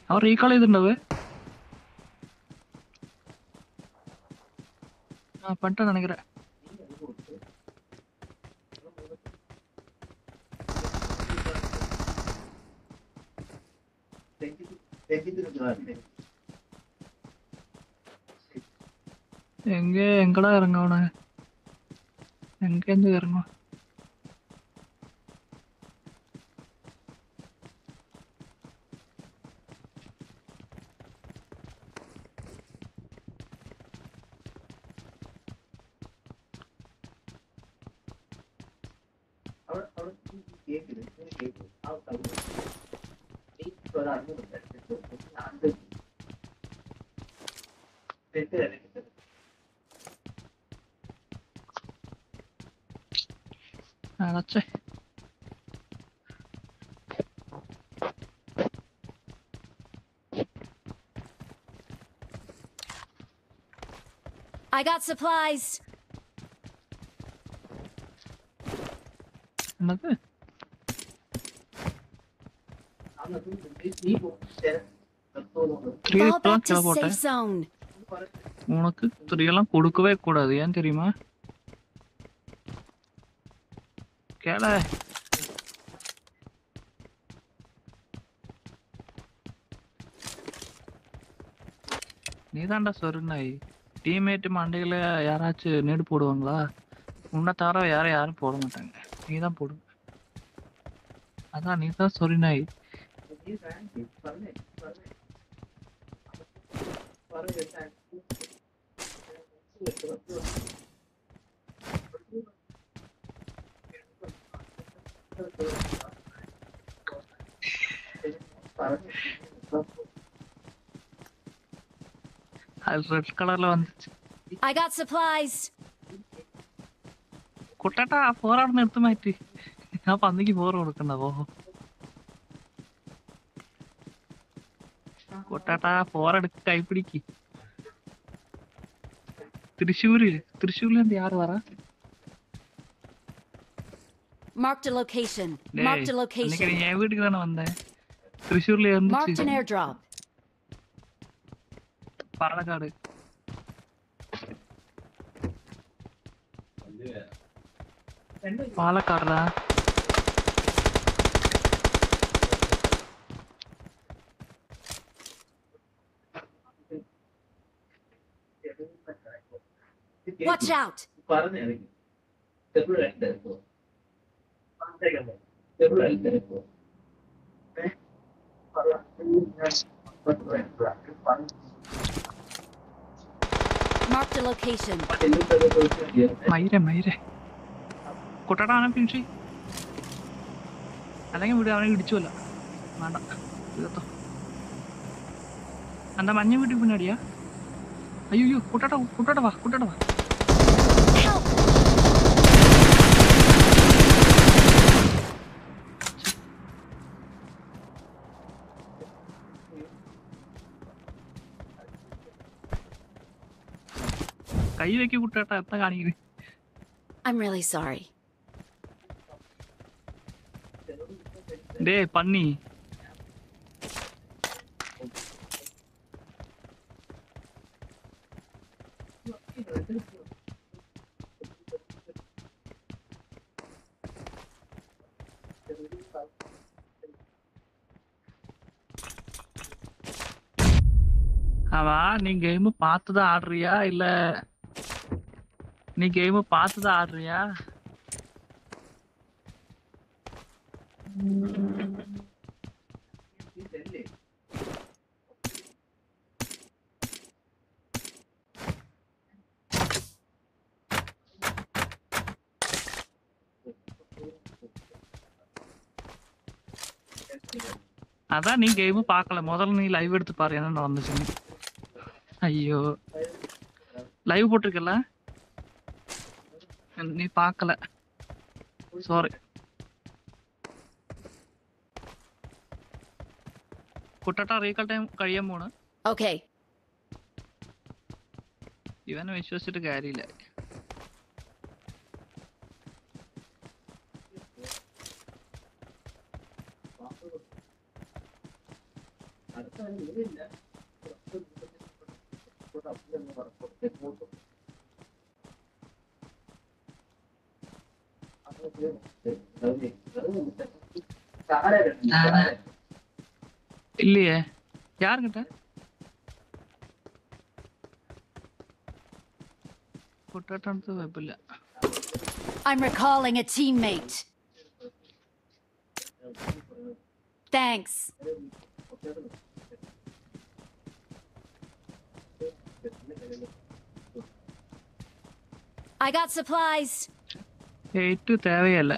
അവൻ റീകാൾ ചെയ്തിട്ടുണ്ടാവേ ആ பண்ணிட்டேன் நினைக்கிறேன் எங்க എങ്ക എങ്കടാ ഇറങ്ങണ എങ്ക എന്ത് ഇറങ്ങും I got supplies. உனக்கு த்ரீயெல்லாம் கொடுக்கவே கூடாது. ஏன் தெரியுமா? கேள. நீதான்டா சொருநாய். டீம்மேட் மண்டையில யாராச்சும் நேடு போடுவாங்களா? உன்னை தவிர யார யாரும் போட மாட்டாங்க. நீ தான் போடுங்க அதான் நீ தான் சொரினாய் பரவாயில்ல ரெட் கலர்ல வந்துச்சு I got supplies. കുട്ടേട്ടാ ഫോറവിടെ എടുത്ത് മാറ്റി ഞാൻ പന്നിക്ക് ഫോർ കൊടുക്കണ്ടോ കുട്ടേട്ടാ ഫോർ എടുക്ക് കൈപ്പിടിക്ക് തൃശ്ശൂര് തൃശ്ശൂരിൽ എന്ത് യാറ് പറ Marked a location. டேய், Marked a அன்னைக்கு location. நீ என் வீட்டுக்கு தானே வந்தேன் തൃശ്ശൂരിൽ Marked an இருந்துச்சு airdrop. Palakkad പാലക്കാടാ Watch out. പറഞ്ഞിറങ്ങി Cherupuzha തിരക്കോ Cherupuzha തിരക്കോ Marked a location. മയിരെ മയിരെ. കുട്ടടാ അവനെ അല്ലെങ്കിൽ വീട് അവനെ ഇടിച്ചുവല്ല. വേണ്ട തീർത്തോ എന്താ മഞ്ഞ വീട്ടിൽ പിന്നെ അടിയാ അയ്യോ അയ്യോ കുട്ടട കുട്ടട വാ കുട്ടട വാ. കൈ വെക്കി കുട്ടേട്ടാ എത്ര കാണിക്കുന്നത് I'm really sorry. ഡേ പന്നി அவா நீ கேம் பார்த்துதான் ஆடுறியா இல்ல நீ கேம் பார்த்துதான் ஆடுறியா? அதான் நீ கேமும் பார்க்கல. முதல்ல நீ லைவ் எடுத்து பாரு என்ன நடந்துச்சுன்னு ஐயோ. லைவ் போட்டிருக்கல? நீ பார்க்கல சாரி കുട്ടട്ട റീകൽ ടൈം കഴിയാൻ പോണ് Okay. ഇവനെ വിശ്വസിച്ചിട്ട് കാര്യമില്ല இல்லையே I'm recalling a teammate. Thanks. I got supplies. ஏய், to தேவையல்லை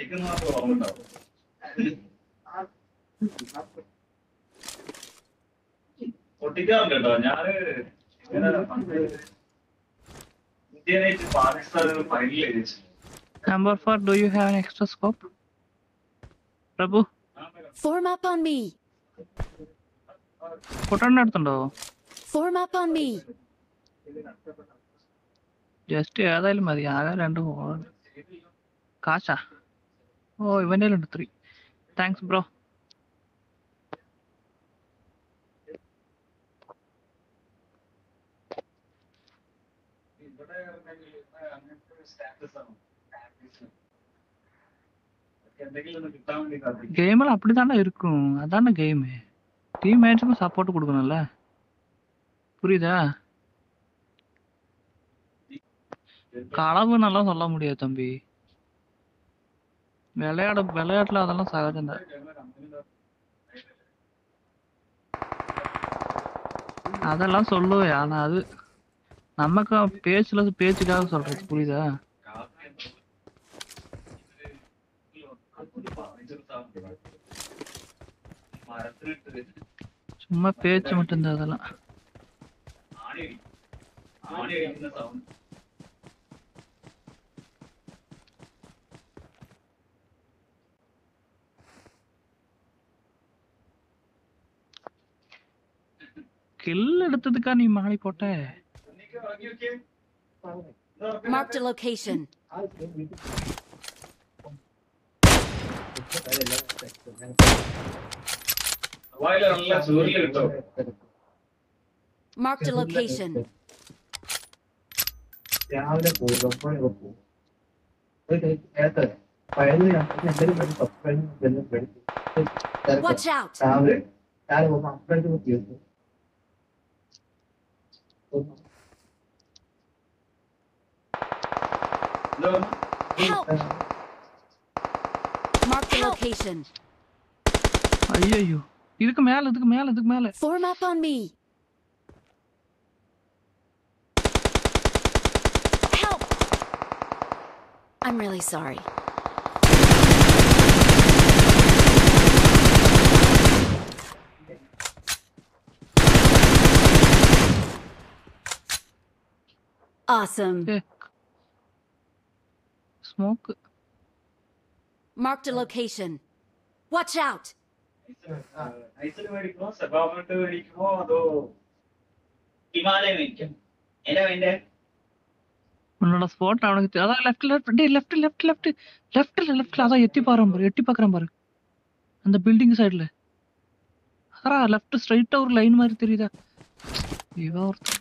தேவை റാങ്കിൽ പൊട്ടിക്കാറുണ്ട് കേട്ടോ ഞാൻ ഇന്ത്യനായിട്ട് പാകിസ്ഥാനിൽ final എഴുതിച്ചു. Number four do you have an extra scope Prabhu? Form up on me കുട്ടണ്ണ അടുത്തുണ്ടോ? Form up on me just ഏതായാലും മതി. ആകെ രണ്ട് ഫോൺ കാശാ? ഓ ഇവൻ്റെ ഉണ്ട് ത്രീ താങ്ക്സ് ബ്രോ ഇവിടെ അങ്ങനത്തെ സ്റ്റാറ്റസ് ആണ് എന്തെങ്കിലും ഒന്ന് കിട്ടാൻ വേണ്ടി കാത്തിരിക്കും கேமெல்லாம் அப்படித்தானே இருக்கும் அதானே கேமு டீம் மேட்சுக்கும் சப்போர்ட் கொடுக்கணும்ல புரியுதா களவுன்னெல்லாம் சொல்ல முடியாது தம்பி விளையாட விளையாட்டுல அதெல்லாம் சகஜம் தான். அதெல்லாம் சொல்லுவேன் ஆனா அது நமக்கு பேச்சுல பேச்சுக்காக சொல்றது புரியுதா? சும்மா பேச்சு மட்டும்தான் அதெல்லாம். കില്ല് എടുത്തതുക്കാ നീ മാളി പോട്ടെ Marked a location. Marked a location. രാവിലെ പോകും Watch out! രാവിലെ രാവിലെ പോകുമ്പോൾ അപ്പഴേക്കും Help! Marked a location. ஐயோ இதுக்கு மேல இதுக்கு மேல இதுக்கு மேல Form up on me. Help! I'm really sorry. Awesome. Smoke. Marked a location. Watch out. உன்னோட ஸ்பாட் அவனுக்கு அதான் லெஃப்ட் லெஃப்ட் டே லெஃப்ட் லெஃப்ட் லெஃப்ட் லெஃப்ட்ல லெஃப்ட்ல அதான் எட்டி பாக்குறான் பாரு எட்டி பாக்குறான் பாரு அந்த பில்டிங் சைடுல அதான் லெஃப்ட் ஸ்ட்ரைட்டா ஒரு லைன் மாதிரி தெரியுதா இவன் ஒருத்தன்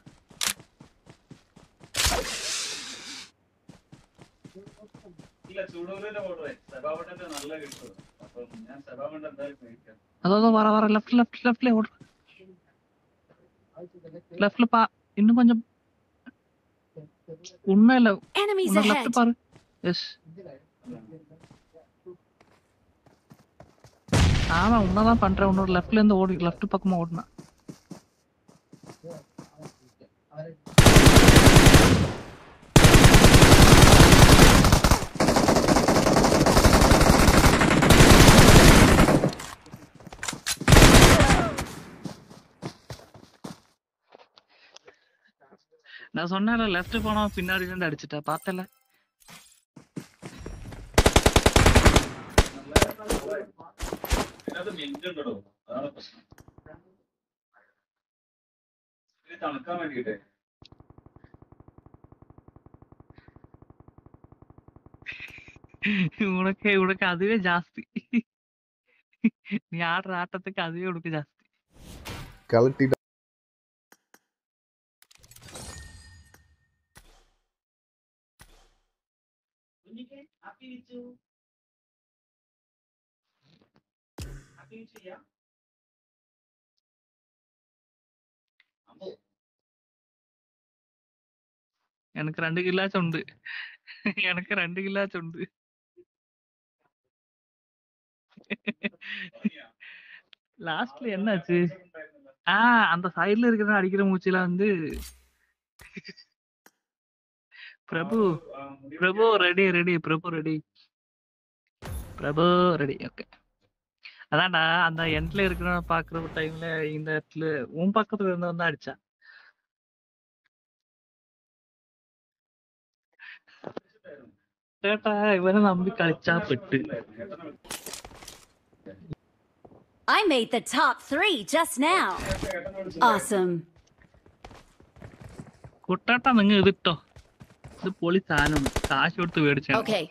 ഇല്ല ചൂടൂരിന്റെ ഓർഡർ സെബാമട്ടിന്റെ നല്ല കിട്ടും അപ്പം ഞാൻ സെബാമട്ട് എന്തായാലും മേടിക്കാം அதான் வர வர லெஃப்ட் லெஃப்ட் லெஃப்ட்ல ஓடுற லெஃப்ட்ல பா இன்னும் கொஞ்சம் உண்மை இல்ல Enemies உன்னோட ahead! லெஃப்ட் பாரு எஸ் ஆமா உன்னதான் பண்றேன் உன்னோட லெஃப்ட்ல இருந்து ஓடி லெஃப்ட் பக்கமா ஓடுனா நான் சொன்னேன்ல லெஃப்ட் போனா பின்னாடி இருந்து அடிச்சிட்டா பார்த்தல അതിനകത്ത് മിന്റുണ്ടോ അതാണ് പ്രശ്നം ഇത് തണുക്കാൻ വേണ്ടിട്ടേ உனக்கு உனக்கு அதுவே ஜாஸ்தி நீ ஆடுற ஆட்டத்துக்கு அதுவே உனக்கு ஜாஸ்தி கழட்டிட்டு எனக்கு ரெண்டு கில்லாச்சு உண்டு எனக்கு ரெண்டு கில்லாச்சு உண்டு லாஸ்ட்ல என்னாச்சு? ஆஹ் அந்த சைடுல இருக்கிற அடிக்கிற மூச்சுல வந்து Prabhu Prabhu ready ready Prabhu ready Prabhu ready okay அதான்டா அந்த எண்ட்ல இருக்கிற பாக்குற டைம்ல இந்த இடத்துல உன் பக்கத்துல இருந்தவன் தான் அடிச்சா ചേട്ടാ ഇവനെ നമ്പി കളിച്ചാ പെട്ട് I made the top three just now. Awesome. കുട്ടാട്ടാ നിങ്ങ ഇതിട്ടോ ഇത് പൊളി സാധനം കാശ് കൊടുത്ത് മേടിച്ചാ Okay.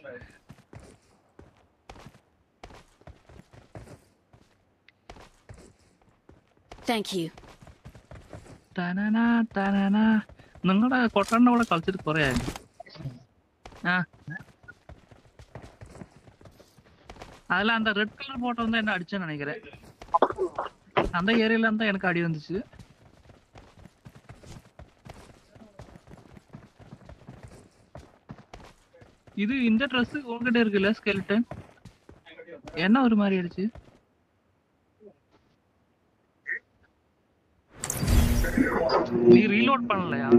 Thank you. തനനാ തനനാ നിങ്ങളുടെ കൊട്ടാണ്ട കൂടെ കളിച്ചിട്ട് കൊറേ ആയിരുന്നു ആ அதுல அந்த ரெட் கலர் போட்டோ வந்து என்ன அடிச்சேன்னு நினைக்கிறேன் அந்த ஏரியால இருந்தா எனக்கு அடி வந்துச்சு இது இந்த ட்ரெஸ் உங்ககிட்ட இருக்குல்ல ஸ்கெல்டன் என்ன ஒரு மாதிரி ஆயிடுச்சு? நீ ரீலோட் பண்ணலையா?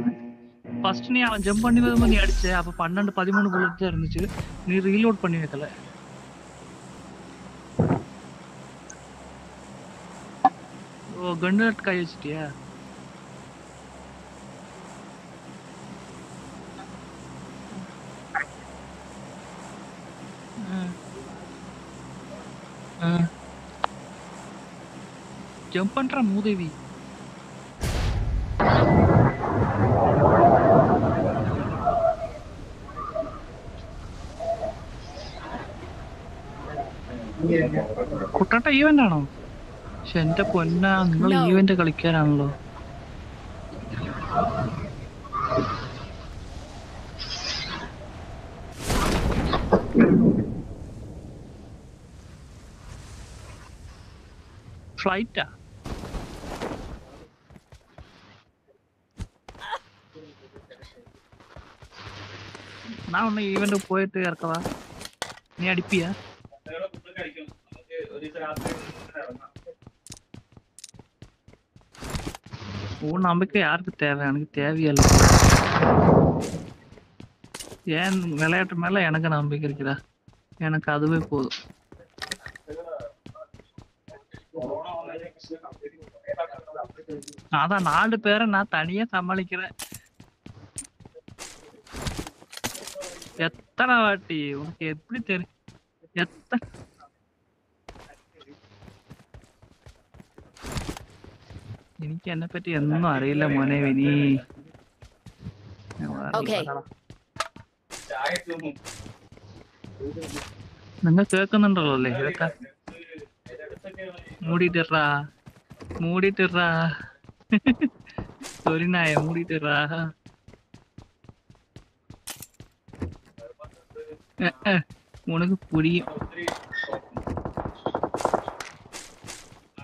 ஃபர்ஸ்ட் நீ அவன் ஜம்ப் பண்ணி வரும்போது நீ அடிச்ச. அப்ப பன்னெண்டு பதிமூணு புல்லட் தான் இருந்துச்சு. நீ ரீலோட் பண்ணி வைக்கல. ஓ கண்டு கை வச்சிட்டியா? జంప్ అంటారా మూదేవి കുട്ടട്ട ഈവൻ്റ് ആണോ പക്ഷെ എന്റെ പൊന്ന നിങ്ങൾ ഈവൻ്റ് കളിക്കാനാണല്ലോ ഫ്ലൈറ്റാ நான் ஒன்று ஈவெண்ட் போயிட்டு இறக்கவா நீ அடிப்பியா ഞങ്ങള് ഫുഡ് കഴിക്കും നമുക്ക് ഒരു ദിവസം രാത്രി ഇറങ്ങാം உன் நம்பிக்கை யாருக்கு தேவை எனக்கு தேவையில்லை ஏன் விளையாட்டு மேல எனக்கு நம்பிக்கை இருக்குதா எனக்கு அதுவே போதும் அதான் நாலு பேரை நான் தனியா சமாளிக்கிறேன் எத்தனை வாட்டி உனக்கு எப்படி தெரியும் எத்தனை എനിക്ക് എന്നെ പറ്റി ഒന്നും അറിയില്ല മോനെ വിനി ഞാൻ വേറെ Okay. പറയടാ. ചായ തിന്നും നിങ്ങൾ കേൾക്കുന്നുണ്ടല്ലോ അല്ലേ ഇതൊക്കെ മൂടിട്ടിറാ മൂടിട്ടിറാ ഏ, ഉനക്ക് പുരിയും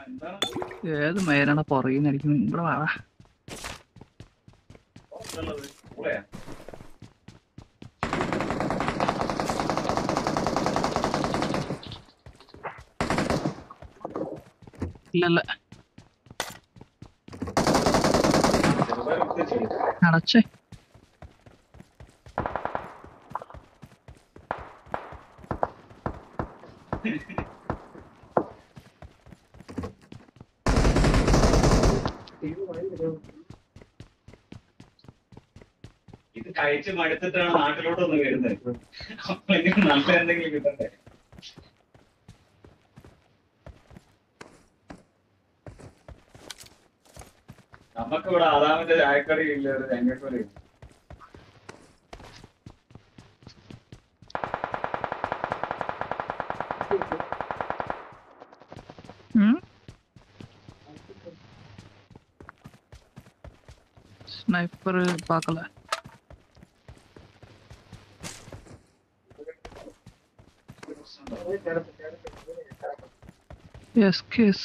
എന്താണ് ഏത് മയനാണ് പുറകിന്ന് അടിക്കുന്നത് ഇവിടെ വാടാ പുറത്തുള്ളത് കൂടെയാ ഇല്ല ഇല്ല ചെറുതായി ഉദ്ദേശിച്ചു അടച്ചേ. ഇത് കഴിച്ച് മടുത്തിട്ടാണ് നാട്ടിലോട്ട് ഒന്ന് വരുന്നത്. അപ്പൊ എനിക്ക് നല്ല എന്തെങ്കിലും കിട്ടണ്ടേ? നമുക്കിവിടെ ആദാമിന്റെ ചായക്കറി ഇല്ല ഒരു തേങ്ങക്കറി ഇല്ല ஸ்னைப்பர் பார்க்கல எஸ் கேஸ்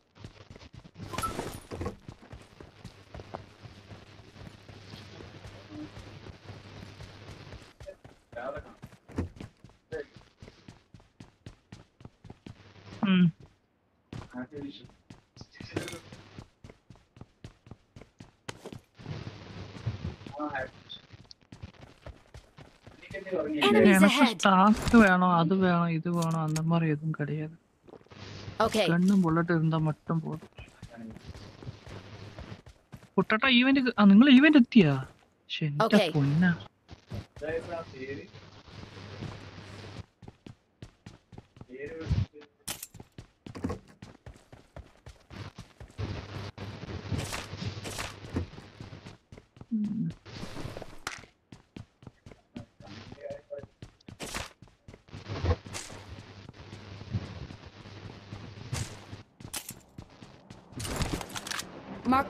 Enemies எனக்கு ahead. ஸ்டாக் வேணும் அது வேணும் இது வேணும் அந்த மாதிரி எதுவும் கிடையாது Okay. கண்ணும் புல்லட் இருந்தா மட்டும் போதும் കുട്ടട്ട ഈവന്റ് നിങ്ങൾ ഈവന്റ് എത്തിയാ ശ്ശെ, എന്റെ Okay. പൊന്ന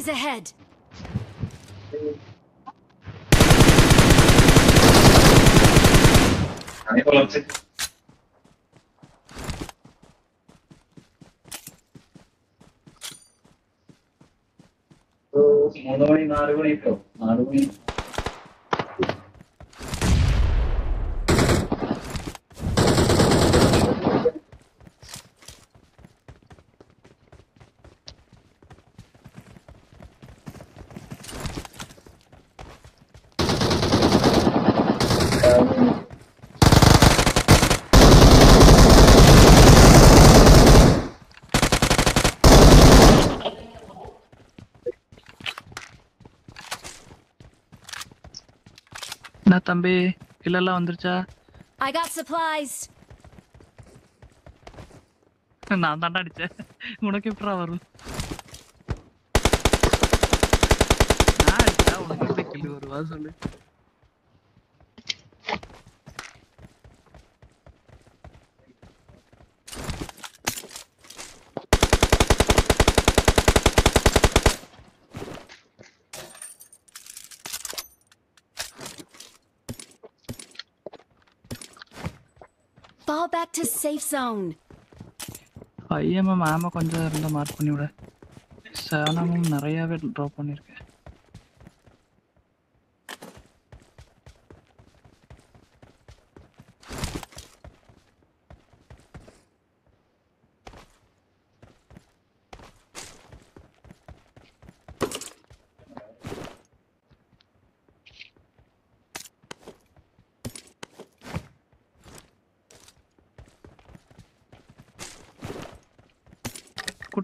Enemies ahead. അങ്ങനെ പൊളച്ച് മൂന്ന് മണി നാല് മണി ഇട്ടോ നാല് മണി என்ன தம்பி இல்லெல்லாம் வந்துருச்சா I got supplies. நான் தாண்டா அடிச்சேன் உனக்கு எப்படா வரும் நான் அடிச்சா உனக்கு எப்படி கில்லு வருவா சொல்லு back to safe zone. IMM ஆமா கொஞ்சம் இருந்தா மார்க் பண்ணி விட சனமும் நிறையவே ட்ராப் பண்ணியிருக்கேன்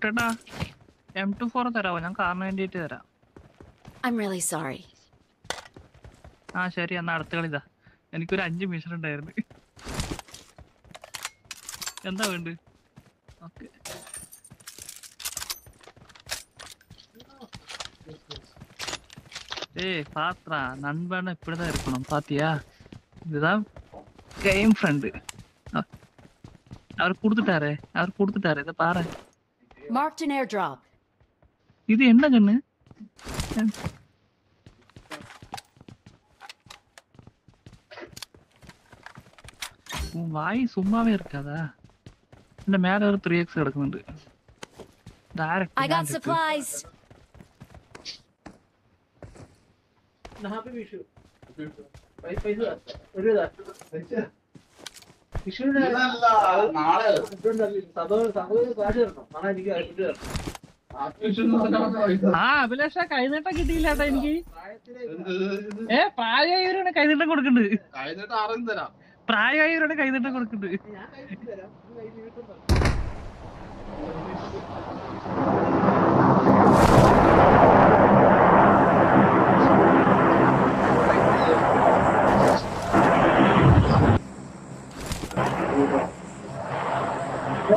കുട്ടേട്ടാ എം ടു ഫോർ തരാമോ ഞാൻ കാറിന് വേണ്ടിയിട്ട് തരാം I'm really sorry. ആ ശരി എന്നാ അടുത്ത കളിതാ എനിക്കൊരു അഞ്ച് മിഷൻ ഉണ്ടായിരുന്നു എന്താ വേണ്ട ഓക്കെ ஏய் பாத்ரா நண்பன் இப்படிதான் இருக்கணும் பாத்தியா இதுதான் கேம் ஃப்ரெண்டு அவர் கொடுத்துட்டாரு அவர் கொடுத்துட்டாரு இதை பாரு Marked an airdrop. You didn't make it, man. Why is Summa Verkada? The matter of three excellent. I got supplies. നാളെ സഹോദരൻ കാശ് തരണം നാളെ എനിക്ക് കാശ് തരണം ആ അഭിലാഷ കൈനീട്ടം കിട്ടിയില്ലാട്ടാ എനിക്ക്. ഏ പ്രായമായവരാണ് കൈനീട്ടം കൊടുക്കുന്നുണ്ട് പ്രായമായവരാണ് കൈനീട്ടം കൊടുക്കുന്നുണ്ട്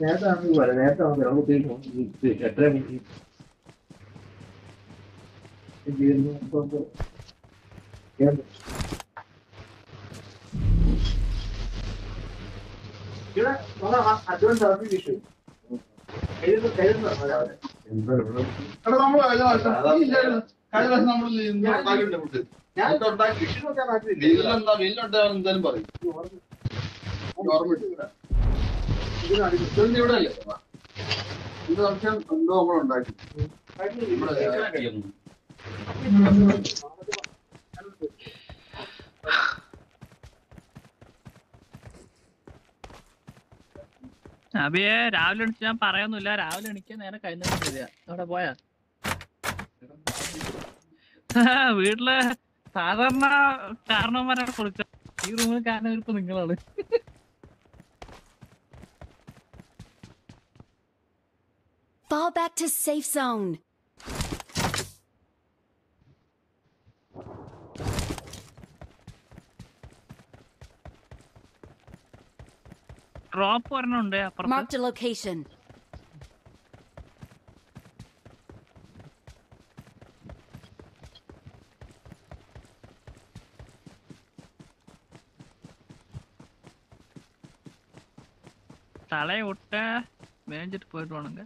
നേരത്തെ ആണെങ്കിൽ പറയാം നേരത്തെ ആണെങ്കിൽ നമുക്ക് എത്ര മിനിറ്റ് ഇവിടെ അഡ്വാൻസ് എടാ നമ്മൾ കഴിഞ്ഞ. കഴിഞ്ഞ ഫുഡ്. ഞാൻ. വിഷു നോക്കാൻ നാട്ടിലില്ല വീട്ടിലെന്താ വീട്ടിലുണ്ടാവും എന്തായാലും പറയും. ഇതിന് ഇവിടെ അബിയെ രാവിലെ എണിച്ച് ഞാൻ പറയാനൊന്നുമില്ല. രാവിലെ എണിക്കാൻ നേരെ കഴിഞ്ഞ ശരിയാ അവിടെ പോയാ. വീട്ടിൽ സാധാരണ കാരണവന്മാരാണ് കൊടുക്കുക ഈ റൂമിൽ കാരണം ഇപ്പൊ നിങ്ങളാണ്. Fall back to safe zone. Drop ഒരെണ്ണമുണ്ട് അപ്പുറത്ത് Marked a location. தலையை விட்ட மேய்ஞ்சிட்டு போயிடுவானுங்க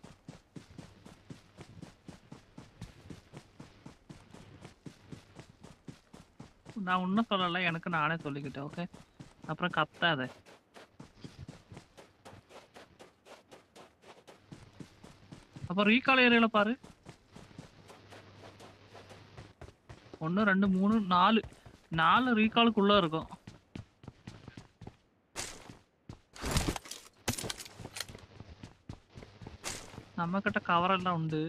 நான் ஒன்றும் சொல்லலை எனக்கு நானே சொல்லிக்கிட்டேன் ஓகே அப்புறம் கத்தாத. அப்புறம் ரீகால் ஏரியாவில் பாரு. ஒன்று ரெண்டு மூணு நாலு. நாலு ரீகாலுக்குள்ளே இருக்கும். நம்மக்கிட்ட கவரெல்லாம் உண்டு.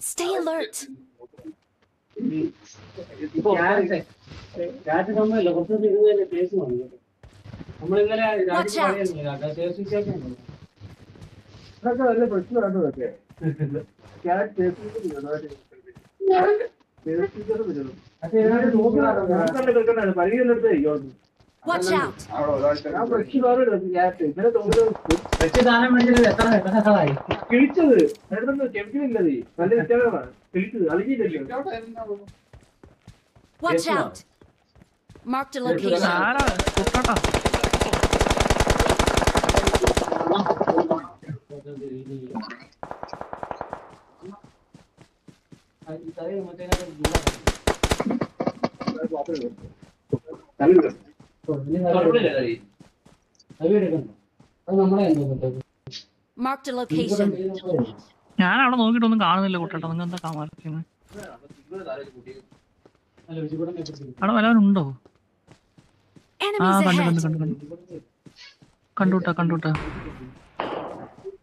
Stay alert. രാത്രി സമയമല്ല കുറച്ച് ഇരുന്ന് കേസ് വന്നു. നമ്മളിന്നലെ Watch out. അതൊക്കെ വലിയ പ്രശ്നമാണ് ഇതൊക്കെ? ക്യാറ്റ് പരിഗണന Watch out. കിളിച്ചത് കെമിക്കലില്ലത് നല്ല വ്യത്യാസമാണ് കിളിച്ചത് അളിഞ്ഞില്ലല്ലോ Watch out. Marked a location. a location. ഞാൻ അവിടെ നോക്കിട്ടൊന്നും കാണുന്നില്ല കുട്ടാട്ടാ. നിങ്ങൾ എന്താ കാണാൻ അവിടെ വല്ലവരും ഉണ്ടോ? ആ കണ്ടു. കണ്ടു കണ്ടു കണ്ടു. കണ്ടുട്ടാ കണ്ടുട്ടാ.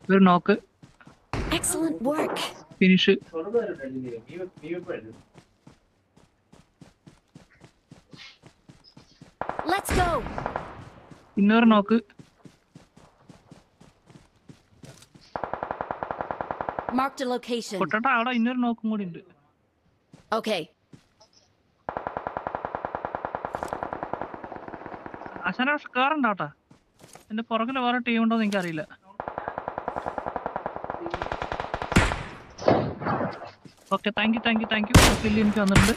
ഒരു നോക്ക്. Finish Let's go. ഇന്നൊരു നോക്ക് Marked a location. കുട്ടാട്ടാ അവിടെ ഇന്നൊരു നോക്കും കൂടി ഉണ്ട് Okay. അശാന പക്ഷെ കേറണ്ടാട്ടാ എന്റെ പുറകിൽ വേറെ ടീം ഉണ്ടോ എന്ന് എനിക്കറിയില്ല okay thank you thank you thank you എനിക്ക് വന്നിട്ടുണ്ട്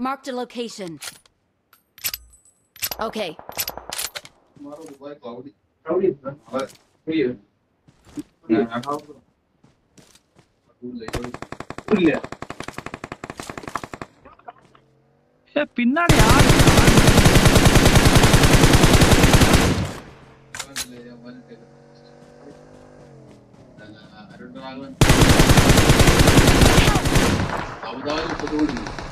Marked a location. Okay. பின்னாடி அருண்டாகலன் அவுதாலும் புதுவிடுங்க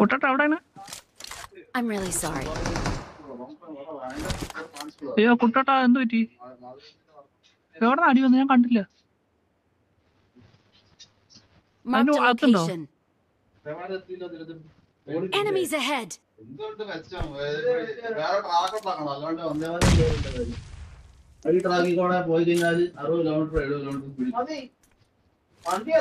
കുട്ടട്ട എവിടെയാണ് I'm really sorry. അയ്യോ കുട്ടട്ട എന്ത് പറ്റി? എവിടെ അടി വന്നു? ഞാൻ കണ്ടില്ല. അതുണ്ടോ? location. Enemies ahead. പോയി കഴിഞ്ഞാൽ അറുപത് കിലോമീറ്റർ എഴുപത് കിലോമീറ്റർ വണ്ടി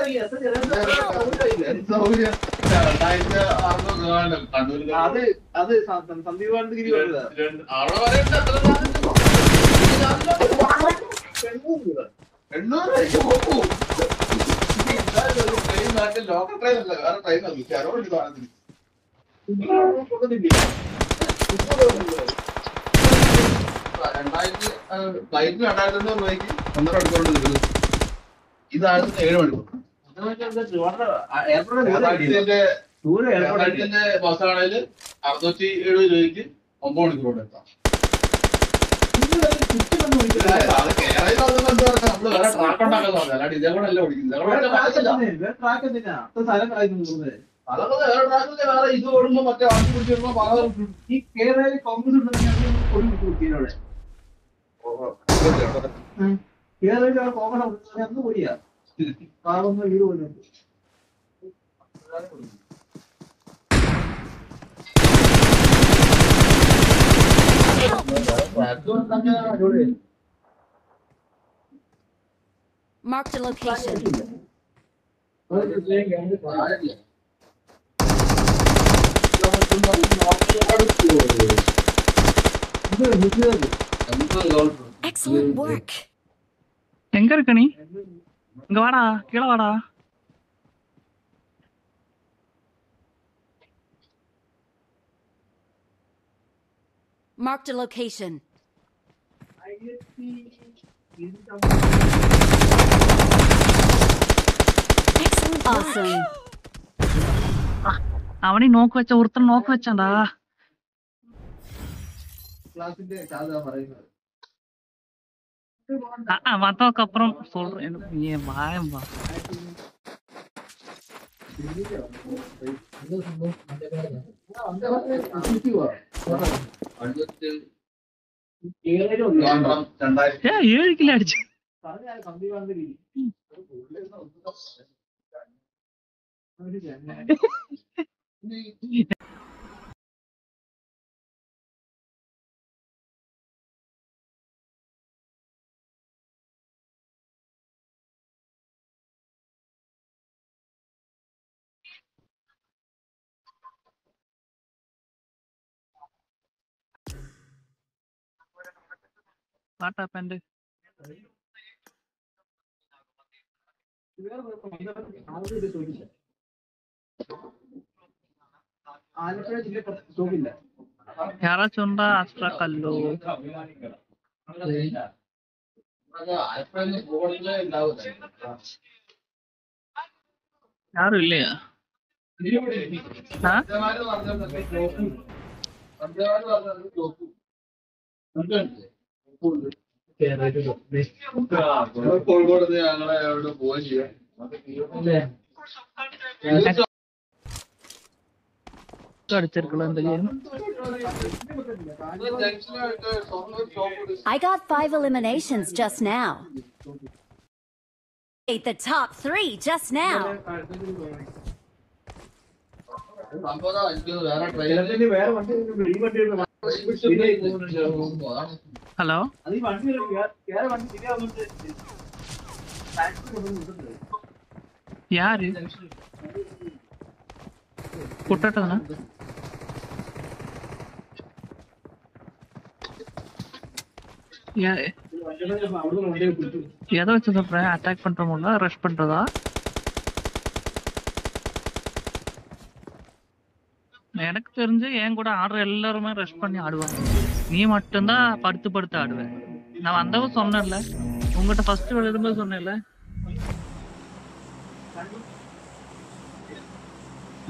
അത് അത് സന്ദീപ് ട്രെയിൻ നാട്ടിൽ ലോക്കൽ ട്രെയിൻ അല്ല. വേറെ ട്രെയിൻ ആണ് ചരവണ്ടി കാണുന്നില്ല രണ്ടായിരത്തി ഫ്ലൈറ്റിന് രണ്ടായിരത്തി അഞ്ഞൂറ് രൂപയ്ക്ക്. ഒന്നര അടുത്തോണ്ട് കൊണ്ട് കിട്ടും ഇതാണ് ഏഴ് മണിക്കൂർ. എയർപോർട്ടിൽ കേരളത്തിന്റെ ബസ്സാണെങ്കിൽ അറുന്നൂറ്റി എഴുപത് രൂപയ്ക്ക് ഒമ്പത് മണിക്കൂർ കൊണ്ട് എത്താം അതൊക്കെ വേറെ ട്രാക്കിൽ വേറെ ഇത് ഓടുമ്പോ മറ്റേ വണ്ടി പിടിച്ച് വരുമ്പോ പാകം ഈ കേരളയിൽ കോൺഗ്രസ് ഉണ്ടെങ്കിൽ ഒരു കുട്ടിയോടെ കേരളയിൽ പോകണം എന്ന് പോയിയാ പാവങ്ങൾ വീട് പോലും Mark the location. Excellent work. எங்க இருக்க நீ இங்க வாடா கீழே வாடா Marked a location. Excellent awesome. അവനെ നോക്ക് വെച്ച ഒരുത്തൻ നോക്ക് വെച്ചാണ്ടാ ക്ലാസിന്റെ സാധാ പറയുന്നത് வந்ததுக்கு அப்புறம் சொல்றேன். ஏழு கிலோ அடிச்சு. വാട്ട് ആപ്പൻഡ് ആലപ്പുഴ ആരും ഇല്ലേ ആ I got five eliminations just now. Ate the top three just now. Hello யாரு? கொட்டட்டதானா ஏதோ வச்சு அட்டாக் பண்றோம்ல ரஷ் பண்றதா? எனக்கு தெரிஞ்சு என் கூட ஆடுற எல்லாருமே ரெஸ்ட் பண்ணி ஆடுவாங்க. நீ மட்டும்தான் படுத்து படுத்து ஆடுவேன் நான் வந்தவன் சொன்னேன்ல உங்ககிட்ட ஃபர்ஸ்ட் விளையாடும்போது சொன்னேன்ல.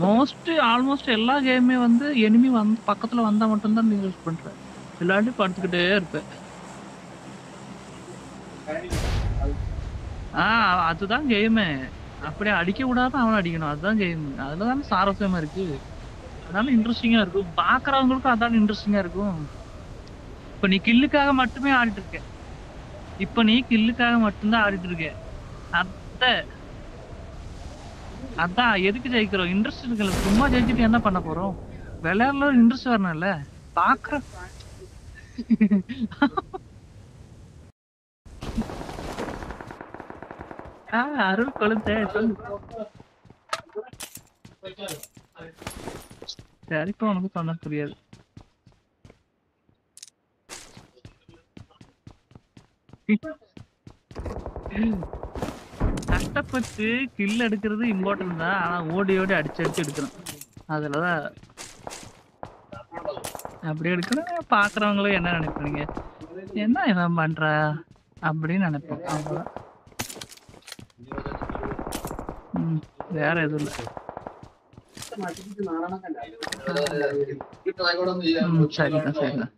மோஸ்ட் ஆல்மோஸ்ட் எல்லா கேமுமே வந்து எனிமி வந்து பக்கத்துல வந்தா மட்டும்தான் நீ யூஸ் பண்ற. இல்லாட்டி படுத்துக்கிட்டே இருப்பேன் ஆ அதுதான் கேமு அப்படியே அடிக்க விடாத அவனை அடிக்கணும். அதுதான் கேம் அதுல தானே சாரஸ்யமா இருக்கு. அதான இன்ட்ரெஸ்டிங்கா இருக்கும். பாக்குறவங்களுக்கும் அதான் இன்ட்ரெஸ்டிங்கா இருக்கும். இப்ப நீ கில்லுக்காக மட்டுமே ஆடிட்டு இருக்க. இப்ப நீ கில்லுக்காக மட்டும்தான் ஆடிட்டு இருக்க. அத்த அதான் எதுக்கு ஜெயிக்கிறோம்? இன்ட்ரெஸ்ட் இருக்குல்ல. சும்மா ஜெயிச்சுட்டு என்ன பண்ண போறோம்? விளையாடல ஒரு இன்ட்ரெஸ்ட் வரணும்ல. பாக்குற அருள் கொழுந்தே. சொல்லு சரிப்பா உனக்கு சொன்ன புரியாது கஷ்டப்பட்டு கில் எடுக்கிறது இம்பார்ட்டன்ட் தான். ஆனா ஓடி ஓடி அடிச்சு அடிச்சு எடுக்கணும். அதுலதான் அப்படி எடுக்கணும் பாக்குறவங்களும் என்ன நினைப்பீங்க? என்ன இவன் பண்ற? அப்படின்னு நினைப்போம். அவ்வளவுதான். வேற எதுவும் இல்லை. சரிதான் சரிதான்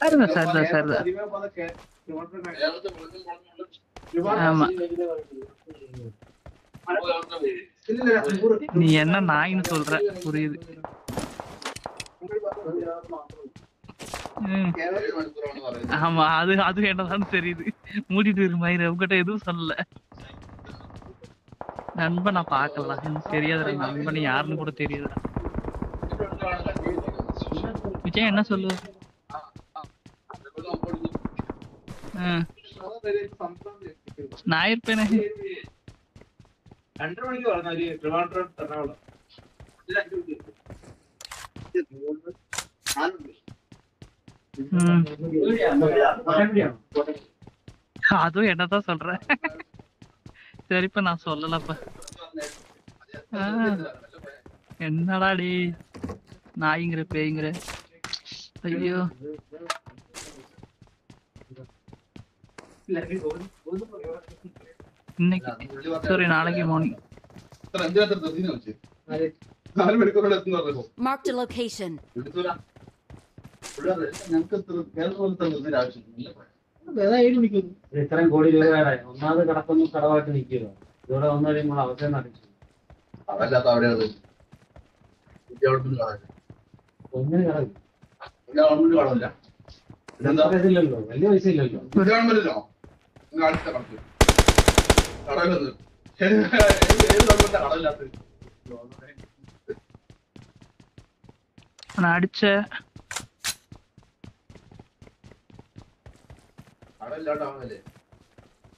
சரிதான் சரிதான் சரிதான் ஆமா நீ என்ன நாயின்னு சொல்ற புரியுது ஆமா அது அது என்னதான் தெரியுது. மூடிட்டு இரு மயிறு உங்ககிட்ட எதுவும் சொல்லல. நண்பன் நான் பார்க்கலாம் எனக்கு தெரியாதுடா நண்பன் யாருன்னு கூட தெரியாதுடா விஜய் என்ன சொல்லு ம், நான் இருப்பேனே രണ്ടര മണിക്ക് പറഞ്ഞ ഒരു ട്രിവാൻഡ്രം എറണാകുളം ഇതിൽ അഞ്ച് മണിക്ക് ம். அதுவும் என்னதான் சொல்றேன் சரிப்பா நான் சொல்லலப்பா ஆ, என்னடா டே நாய்ங்கிற பேய்ங்கிற ஐயோ இன்னைக்கு സോറി നാളേക്ക് മോർണിംഗ് ഇത്ര എന്തിനാ ഇത്ര ധൃതിന്ന് വെച്ച്? നാല് മണിക്കൂറോടെ എത്തുന്ന പറഞ്ഞു. Marked a location. എടുത്തൂല. പിള്ളേരെ, ഞങ്ങൾക്ക് ഇത്ര പോലത്തെ ധൃതിയുടെ ആവശ്യമില്ല. ഇത്രയും കോടി രൂപയുടെ വേറെ ഒന്നാമത് കിടക്കുന്നു കടമായിട്ട് നിൽക്കുക ഇവിടെ വന്നു കഴിയുമ്പോൾ അവസരം നടക്കും അതല്ലാത്ത അവിടെയാണ് ഗവൺമെന്റ് കാണാൻ ഒന്നിന് കിടക്കും ഗവൺമെന്റ് കാണില്ല ഇതെന്താ ഇല്ലല്ലോ. വലിയ പൈസ ഇല്ലല്ലോ. ഗവൺമെന്റിനോ നിങ്ങൾ അടുത്ത കണക്ക് കടയിലൊന്ന് ഏത് ഗവൺമെന്റ് കടയില്ലാത്ത? நான்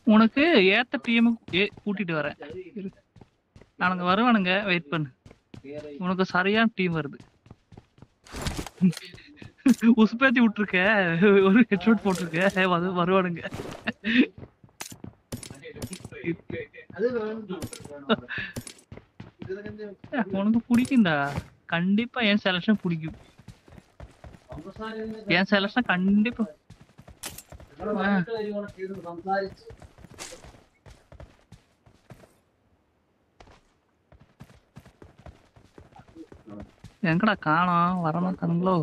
உனக்கு ஏத்த டீம் கூட்டிட்டு வரேன். நானுங்க வருவானுங்க வெயிட் பண்ணு. உனக்கு சரியான டீம் வருது. பேத்தி விட்டுருக்க. ஒரு ஹெட்ஷாட் போட்டிருக்க. வந்து வருவானுங்க. உனக்கு பிடிக்கும்டா. கண்டிப்பா என் செலக்ஷன் பிடிக்கும். என் செலக்ஷன் கண்டிப்பா எங்கடா காணோம் வரமாட்டானுங்களோ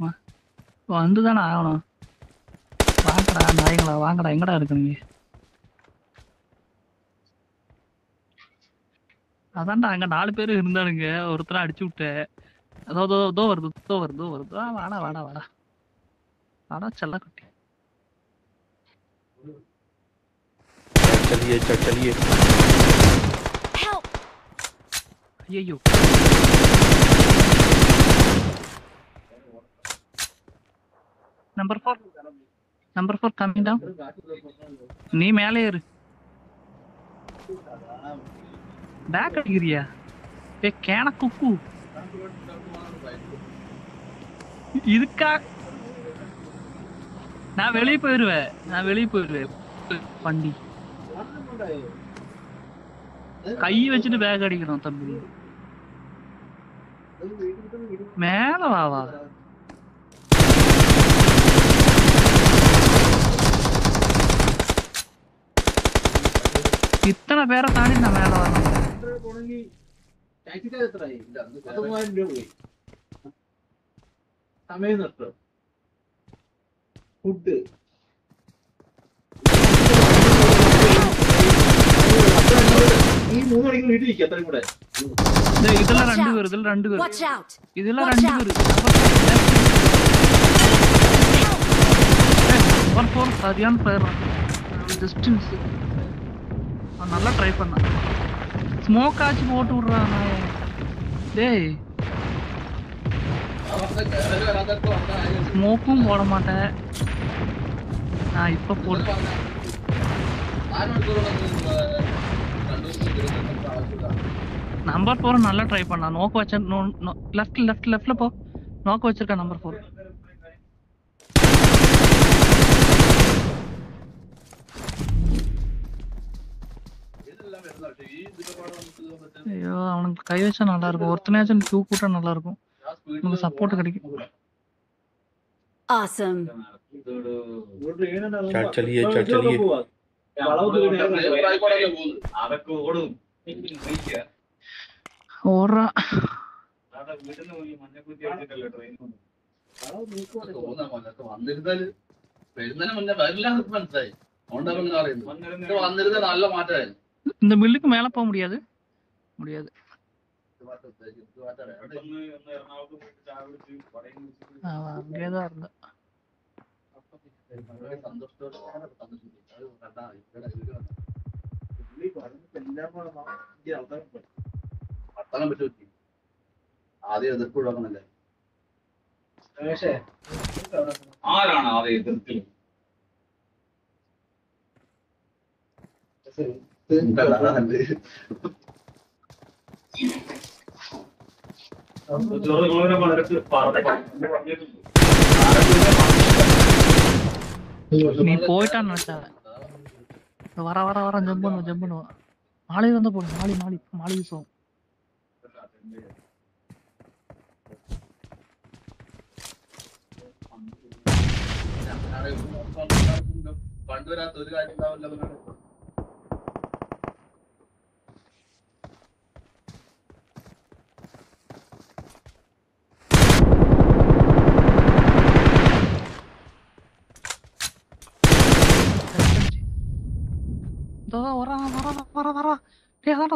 வ- வந்துதானே ஆகணும் வாங்கடா நாய்ங்களா வாங்கடா எங்கடா இருக்குங்க அதான்டா அங்க நாலு பேர் இருந்தானுங்க ஒருத்தரை அடிச்சு விட்டேன் அதோ அதோ இதோ வருது இதோ வருது வருது வாடா வாடா வாடா வாடா செல்ல குட்டி चलिए चल चलिए Help! ஐயோ number four number four coming down நீ மேலே ஏறு பேக் அடிக்கிறியா ஏ கேன குக்கு இதுக்கா நான் வெளியே போயிருவேன் நான் வெளியே போயிருவேன் வண்டி കൈ വെച്ചിട്ട് ബാഗ് അടിക്കണം തമ്പി മേളവാവാ ഇത്ര പേരെ താണിന്ന മേളവാ സമയം നഷ്ടം ഫുഡ്. ഈ മൂന്ന് മണിക്ക് വീട്ടിൽ ഇരിക്കും അത്രയും കൂടെ ദേ, ഇതെല്ലാം രണ്ടു പേര് ഇതെല്ലാം രണ്ടു പേര് Watch out! ഇതെല്ലാം Watch രണ്ടു out. പേര് നമ്പർ ഫോർ சரியான பிளேயர் ஜஸ்ட் மிஸ் நல்லா ட்ரை பண்ண ஸ்மோக் ஆச்சு போட்டு விடுறான் டேய் വരാത്തവർക്ക് വന്ന കാര്യം ஸ்மோக்கும் போட மாட்டேன் நான் இப்ப போட்டு நம்பர் ஃபோர் நல்லா ட்ரை பண்ணா. நோக்கு வச்ச லெஃப்ட் லெஃப்ட் லெஃப்ட்ல போ. நோக்கு வச்சிருக்க நம்பர் ஃபோர் ஐயோ அவனுக்கு கை வச்சா நல்லா இருக்கும். ஒருத்தனையாச்சும் டூ கூட்டா நல்லா இருக்கும். நமக்கு சப்போர்ட் கிடைக்கும். ஆசம் चल चलिए चल चलिए ഓറ இந்த மில்லுக்கு மேல போக முடியாது முடியாது அங்கேதான் இருந்தேன் சந்தோஷத்தோட സന്തോഷത്തോടെ സന്തോഷിച്ചു. അത് കണ്ടാ മതി. ഇവിടെ ഇത് കണ്ടോ? വർത്താനം പറ്റി നോക്കി ആദ്യം എതിർപ്പ് ഒഴിവാക്കണല്ലേ ആരാണ് ആദ്യം എതിർത്തിൽ ചോറ് വളരെ പറഞ്ഞു நீ போயிட்டான்னு நினைச்சேன் வர வர வர ஜம்ப் பண்ணுவோம் ஜம்ப் பண்ணுவோம் மாலை வந்து போடு மாலி மாலி மாலி പണ്ട് ഒരു കാര്യം ഉണ്ടാവില്ല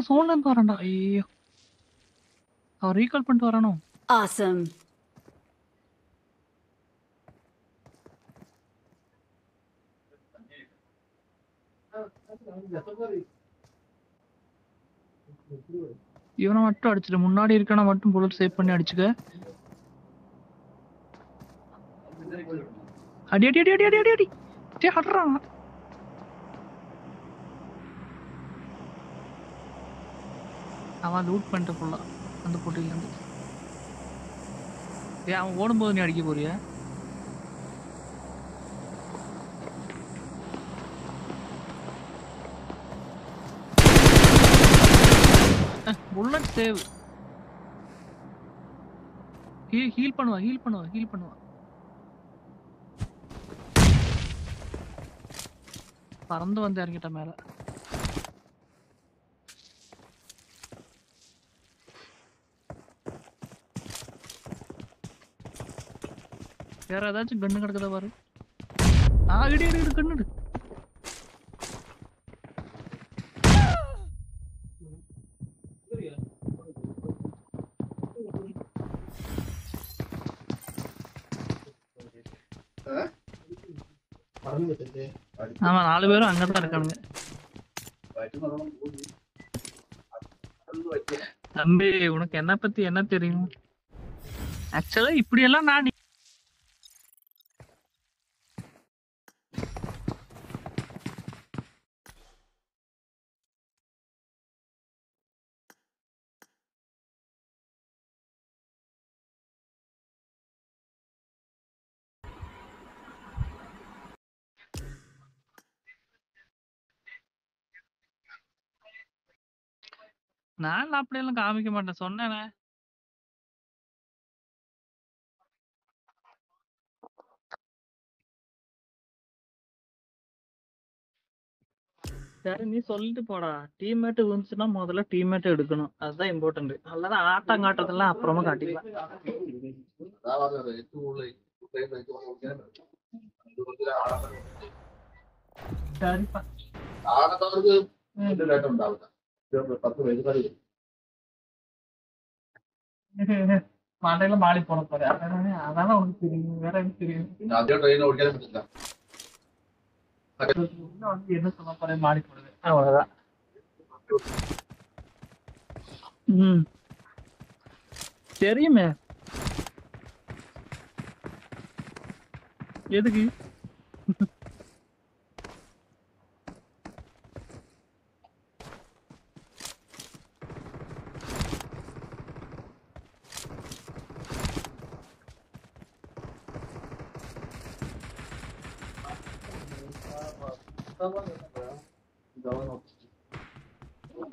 സോണിലെന്ന് പറയണ്ട അയ്യോ. அவன் ரீகால் பண்ணிட்டு வரணும் ஆசம் இவனை மட்டும் அடிச்சிடு முன்னாடி இருக்கனா மட்டும் புல்லட் சேவ் பண்ணி அடிச்சுக்க. அடி அடி அடி அடி அடி அடி அடி. டே ஹட்றான் அவன் லூட் பண்ணிட்டு ஃபுல்லாக அந்த போட்டியில ஏன் அவன் ஓடும்போது நீ அடிக்க போறியா? புல்லட் சேவ் ஹீல் ஹீல் பண்ணுவா ஹீல் பண்ணுவா ஹீல் பண்ணுவா. பறந்து வந்து இறங்கிட்ட மேலே. வேற ஏதாச்சும் கண்ணு கிடக்குதா பாரு. ஆடி இருக்கு கண்ணுடு ஆமா நாலு பேரும் அங்கதான் இருக்கானுங்க. தம்பி உனக்கு என்ன பத்தி என்ன தெரியும்? ஆக்சுவலா இப்படி எல்லாம் நான் நான்லாம் அப்படியெல்லாம் காமிக்க மாட்டேன். சொன்னேனே! சரி, நீ சொல்லிட்டு போடா. டீம்மேட் இருந்துச்சுன்னா முதல்ல டீம்மேட் எடுக்கணும். அதுதான் இம்பார்ட்டன்ட். அல்லது ஆட்டம் காட்டுறதெல்லாம் அப்புறமா காட்டிக்கலாம். சரிப்பா. ம். மண்டையில மாடி போன போற அதான உனக்கு தெரியும். வேற எனக்கு தெரியும்? அதே ட்ரெயின் ஓடிக்காத பத்திருந்தா வந்து என்ன தெரியுமே. எதுக்கு?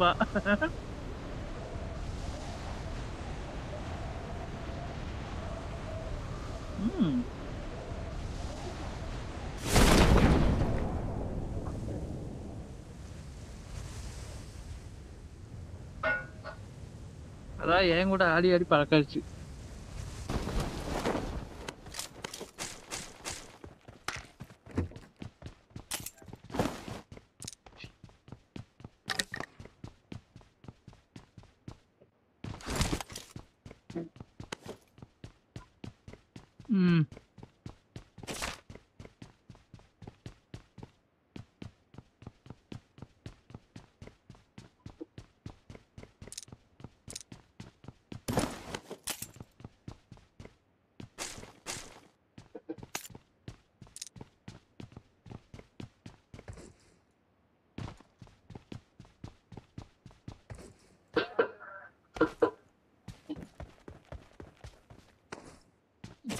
கவர்லே இருப்பா அதான் என் கூட ஆடி ஆடி பழக்காச்சு 嗯。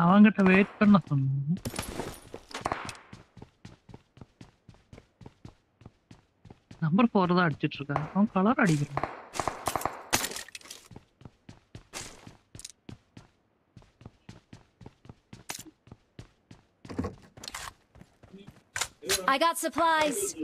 அவங்கிட்ட வெயிட் பண்ண சொன்னேன் நம்பர் ஃபோர் தான் அடிச்சிட்டு இருக்கான் அவன் கலர் அடிக்கிறான் I got supplies.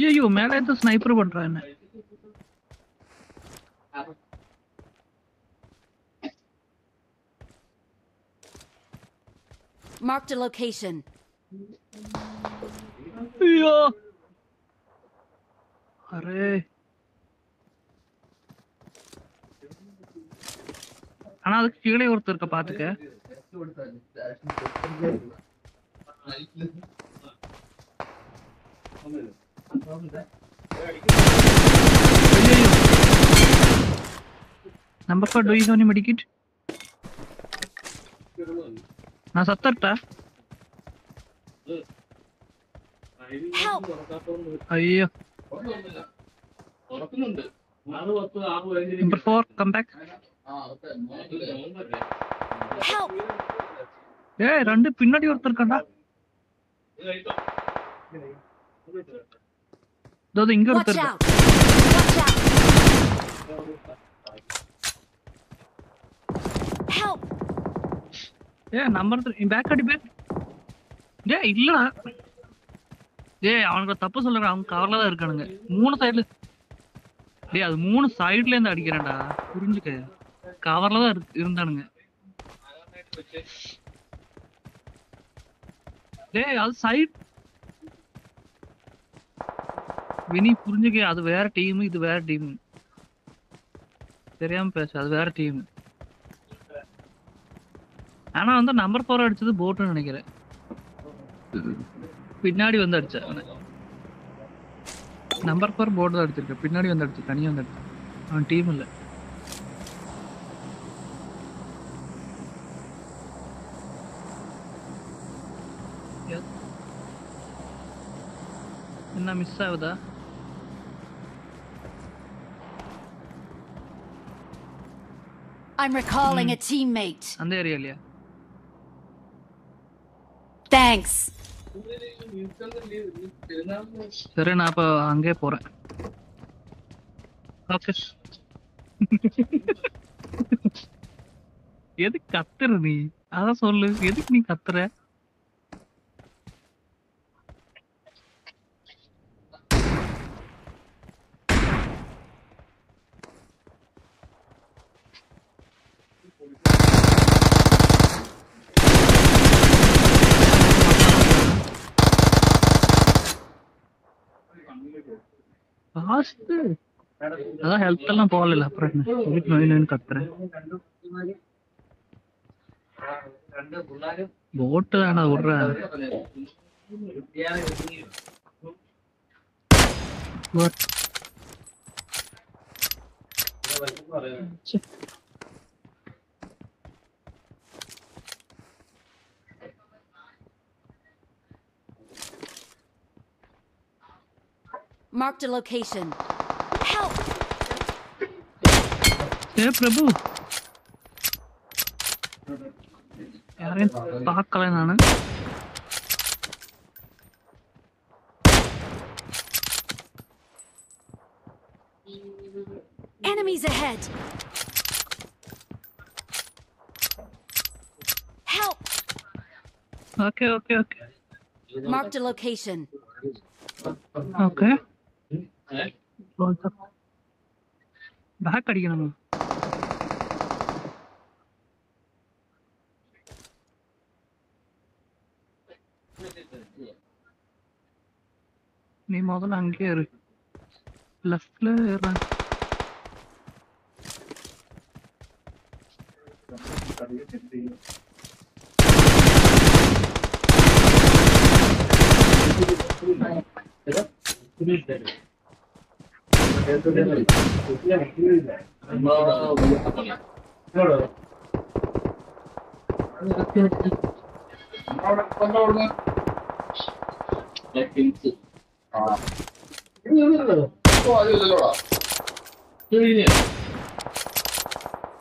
ஐயோ மேல இருந்து ஸ்னைப்பர் பண்றான் என்ன Marked a location. ஐயோ அரே ஆனா அதுக்கு கீழே ஒருத்தர் இருக்க பாத்துக்க നമ്പർ ഫോർ ഡോയി സോനി മെഡിക്കറ്റ് ആ സത്തട്ടാ അയ്യോ നമ്പർ ഫോർ കം ബാക്ക് ഏ രണ്ട് പിന്നടി ഓർത്തിരിക്കണ്ട தோது இங்க ஒருத்தர் ஏ நம்பர் பேக் அடி பேக் ஏ இல்லடா ஏ அவனுக்கு தப்பு சொல்லுங்க அவங்க கவர்ல தான் இருக்கானுங்க மூணு சைடுல டேய் அது மூணு சைடுல இருந்து அடிக்கிறேன்டா புரிஞ்சுக்க கவர்ல தான் இருந்தானுங்க டேய் அது சைடு வினி புரிஞ்சுக்க அது வேற டீம் இது வேற டீம் தெரியாம பேச அது வேற டீம் ஆனா வந்து நம்பர் ஃபோர் அடிச்சது போட்டுன்னு நினைக்கிறேன். பின்னாடி வந்து அடிச்ச நம்பர் ஃபோர் போர்டு தான் அடிச்சிருக்க. பின்னாடி வந்து அடிச்சு தனியாக வந்து அடிச்சு. அவன் டீம் இல்ல. என்ன மிஸ் ஆகுதா? I'm recalling a teammate. அந்த ஏரியாலயா Thanks. சரி நான் அப்ப அங்கே போறேன். ஓகே எதுக்கு கத்துற நீ? அதான் சொல்லு எதுக்கு நீ கத்துற? லாஸ்ட் அதான் ஹெல்த் எல்லாம் போகல அப்புறம் என்ன? எதுக்கு நோய் நோயின்னு கத்துறேன். போட்டு தானே விடுற What? Marked a location. Help! Hey Prabhu Enemies ahead. Help. Okay, okay, okay. Marked a location. Okay. Back அடிக்கணும் நீ முதல்ல அங்கேயே இரு. லெஃப்ட்ல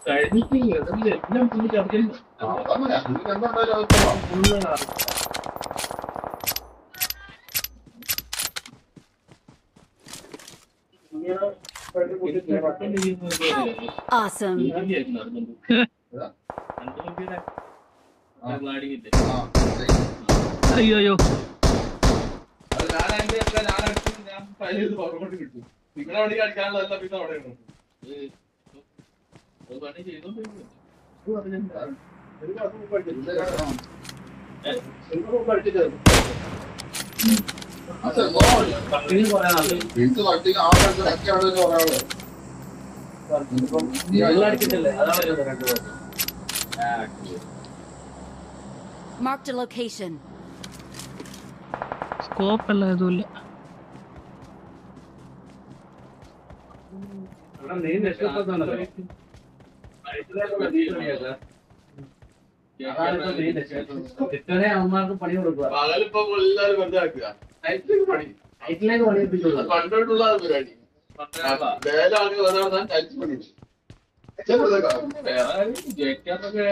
哎，你这个怎么的？你怎么这样跟？啊，咱们俩，你看，那那那，咱们俩。ഒരു പണി ചെയ്തോണ്ടിരിക്കുന്നു. വീട്ടിൽ വണ്ടി ആളുകൾ ഒക്കെയാണ് ഒരാള് Marked a ലൊക്കേഷൻ സ്കോപ്പ് എല്ലാം ഇതുമില്ല അവന്മാർക്ക് പണി കൊടുക്കുക പകലിപ്പോ എല്ലാവരും വെറുതെ ആക്കുക നൈറ്റിലേക്ക് പണി. നൈറ്റിലേക്ക് പണി അത് പണ്ടോട്ടുള്ള പരിപാടി വേല ആണെങ്കിൽ ഒരാൾ ടൈൽസ് പണി വേറെ ആരും ജയിക്കാത്തൊക്കെ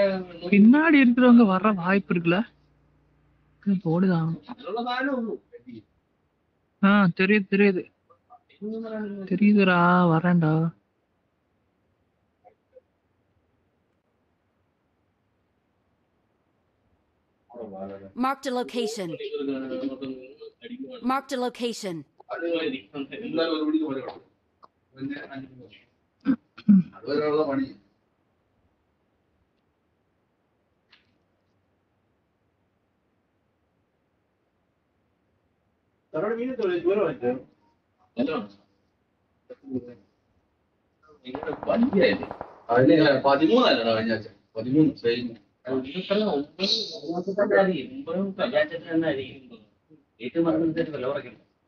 பின்னாடி இருக்கிறவங்க வர வாய்ப்பு இருக்குல்ல போடுதான் അതിനുള്ള സാധനം ഉള്ളൂ ஆ தெரியுது தெரியுது தெரியுதுடா வரேன்டா Marked a location. Marked a location. അതുവരെയുള്ള പണി. നിങ്ങളുടെ വണ്ടിയായില്ലേ അതിന് പതിമൂന്നല്ലടാ കഴിഞ്ഞ ആഴ്ച പതിമൂന്ന്. സെയിം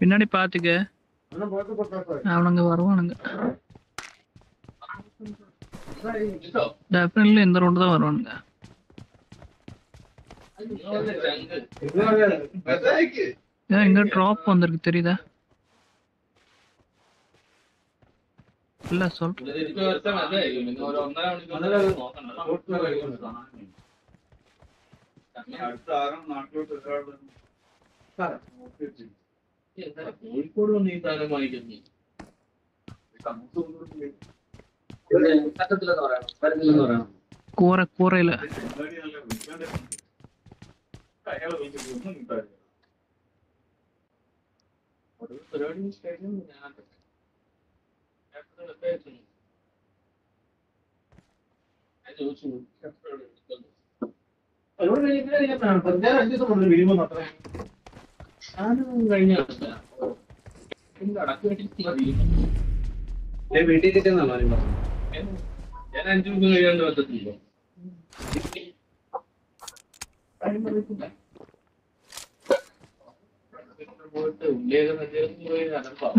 பின்னாடி பாத்துக்க. அவனுங்க வருவானுங்க. டெஃபினெட்லி இந்த ரோடு தான் வருவானுங்க. ஏன் இங்க டிராப் வந்திருக்கு தெரியுதா இல்ல சொல் ഇത് തിരിച്ചു വരുത്താൻ നല്ലതായിരിക്കും പിന്നെ ഒരു ഒന്നര മണിക്കൂർ നോക്കണ്ട അടുത്ത ആരും നാട്ടിലോട്ട് ഒരാൾ എന്താ കോഴിക്കോട് വന്ന് ഈ സാധനം വാങ്ങിക്കുന്നു കൂറ ഞാൻ. ഞാൻ മാത്രമേ ഞാൻ അഞ്ചു ദിവസം കഴിയാണ്ട് പറ്റത്തില്ല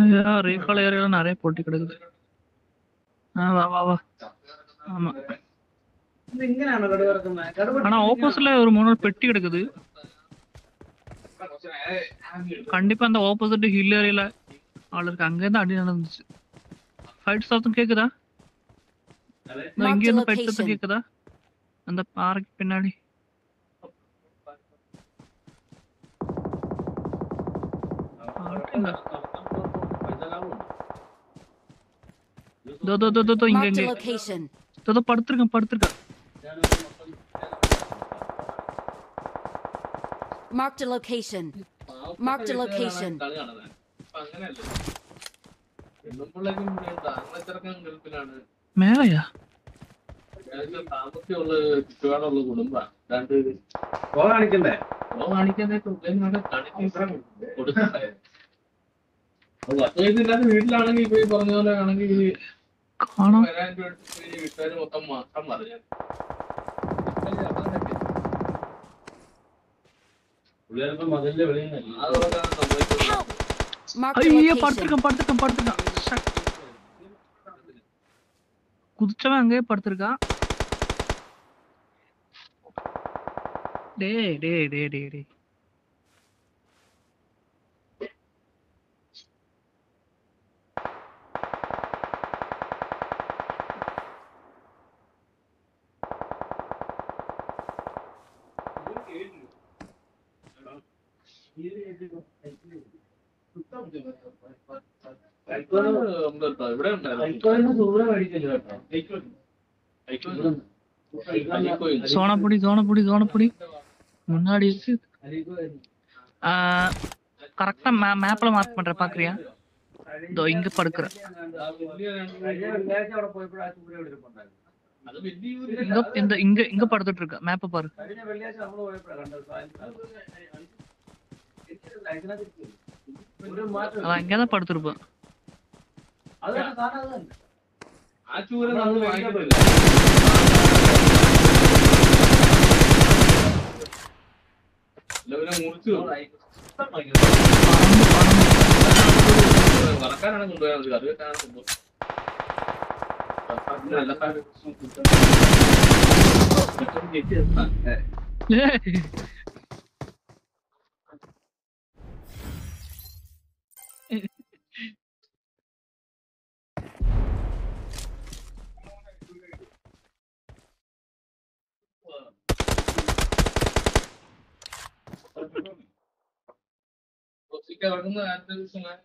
ஐயோ ரீகால் ஏரியால நிறைய போட்டி கிடக்குது ஆ வா வா வா ஆமா ஆனா ஆப்போசிட்ல ஒரு மூணு பெட்டி கிடக்குது கண்டிப்பா அந்த ஆப்போசிட் ஹில் ஏரியால ஆள் இருக்கு அங்க இருந்து அடி நடந்துச்சு ஃபைட் சத்தம் கேக்குதா இங்க இருந்து ஃபைட் சத்தம் கேக்குதா அந்த பாறைக்கு பின்னாடி ஆளுங்க. இதோ இதோ இதோ, இதோ இங்க Marked இங்க a location. இதோ, இதோ படுத்திருக்கேன் படுத்திருக்கேன் Marked a location. Marked a location. കളി നടന്നത് ഇപ്പൊ അങ്ങനെയല്ലേ പെണ്ണുമ്പിള്ളേക്കും ആൺമച്ചറക്കം ഗൾഫിലാണ് மேலையா അത്യാവശ്യം താമസിയുള്ള ചുറ്റുപാടുള്ള കുടുംബമാണ് രണ്ട് ഓ കാണിക്കണ്ടേ ഓ കാണിക്കാനായിട്ട് ഉള്ളിലാണ് കാണിക്കാൻ കൊടുക്കണ്ടേ അത് പത്ത് വയസ്സില്ലാത്ത വീട്ടിലാണെങ്കിൽ ഇപ്പൊ ഈ പറഞ്ഞ പോലെ ആണെങ്കിൽ ഈ காணோம் വരാൻ വേണ്ടി ഈ വീട്ടുകാർ മൊത്തം മാസം പറഞ്ഞു പുള്ളിയാരിപ്പോ മതിലിന്റെ വെളിയിൽ അതുകൊണ്ടാണ് സംഭവിച്ചത് Help! Marked a ஐயோ location. படுத்திருக்கேன் படுத்திருக்கேன் படுத்திருக்கான் ஷட். குதிச்சவன் அங்கேயே படுத்திருக்கான் டேய் டேய் டேய் டேய் டேய் சோனப்பொடி சோனப்பொடி சோனப்பொடி. முன்னாடி இருக்கு. கரெக்டா மேப்ல மார்க் பண்ற பாக்குறியா? இதோ இங்க படுக்கிற. இங்க இந்த இங்க இங்க படுத்துட்டு இருக்க. மேப்ப பாரு. அவன் இங்கதான் படுத்திருப்பான் അത് തന്നെ സാധനം അത് തന്നെ Você quer alguma coisa, né?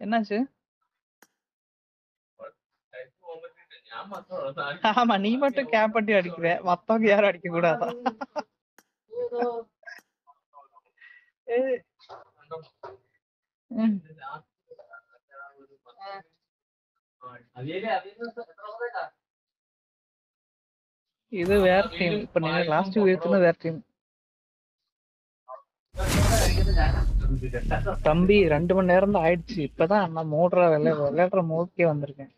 என்னாச்சு? ஆமா நீ மட்டும் கேப் கேப்பட்டி அடிக்கிற. மத்தவங்க யாரும் அடிக்க கூடாதா இது வேற டீம் இப்ப நீங்க லாஸ்ட் உயர்த்துன வேற டீம் தம்பி ரெண்டு மணி நேரம் தான் ஆயிடுச்சு. இப்பதான் நான் மூடுற விளையா விளையாடுற மூக்கே வந்திருக்கேன்.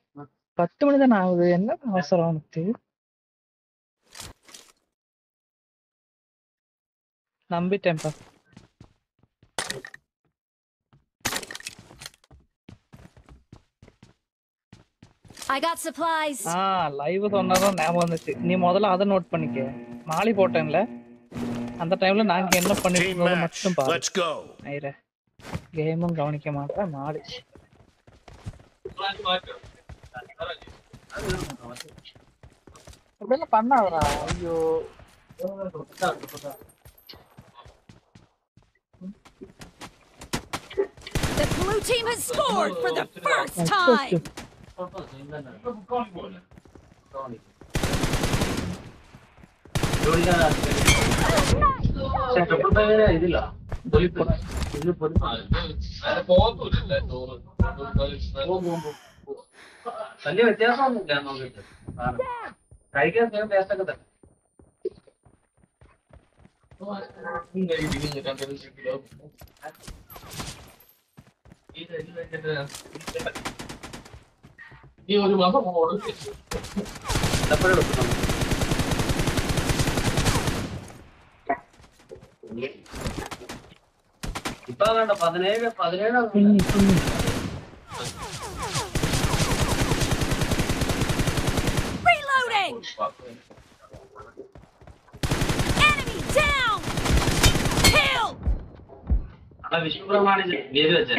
பத்து மணி தானே ஆகுது? என்ன அவசரம் உனக்கு? நம்பிட்டேன்ப்பா I got supplies. ஆ லைவ் சொன்னதும் ஞாபகம் வந்துச்சு. நீ முதல்ல அதை நோட் பண்ணிக்க. மாலி போட்டேன்ல. அந்த டைம்ல நாங்க என்ன பண்ணிட்டு மட்டும் பாரு கேமும் கவனிக்க மாட்டேன் மாடு அப்படியெல்லாம் பண்ணாதடா ஐயோ The blue team has scored for the first time. No! വലിയ വ്യത്യാസമൊന്നുമില്ല നോക്കിട്ട്. കഴിക്കാൻ സെയിം ടേസ്റ്റ് ഒക്കെ തന്നെ. ഈ ഒരു മാസം എടുക്കണം ഇപ്പൊ വേണ്ട പതിനേഴ് പതിനേഴ് Reloading. Enemy down. Kill. അവിടെ വിഷ്ണു പ്രമാണിച്ച് പേര് വെച്ചേ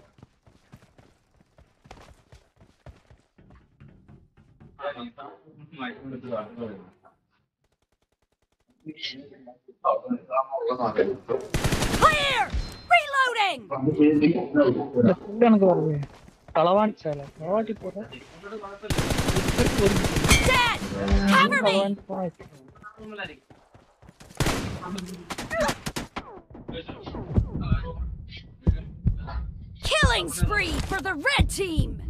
Clear. Reloading. இந்த புள்ள எனக்கு வருது களவாணி சேலை களவாட்டி போற Dead. Cover me. களவாண்டி போறா Killing spree for the red team.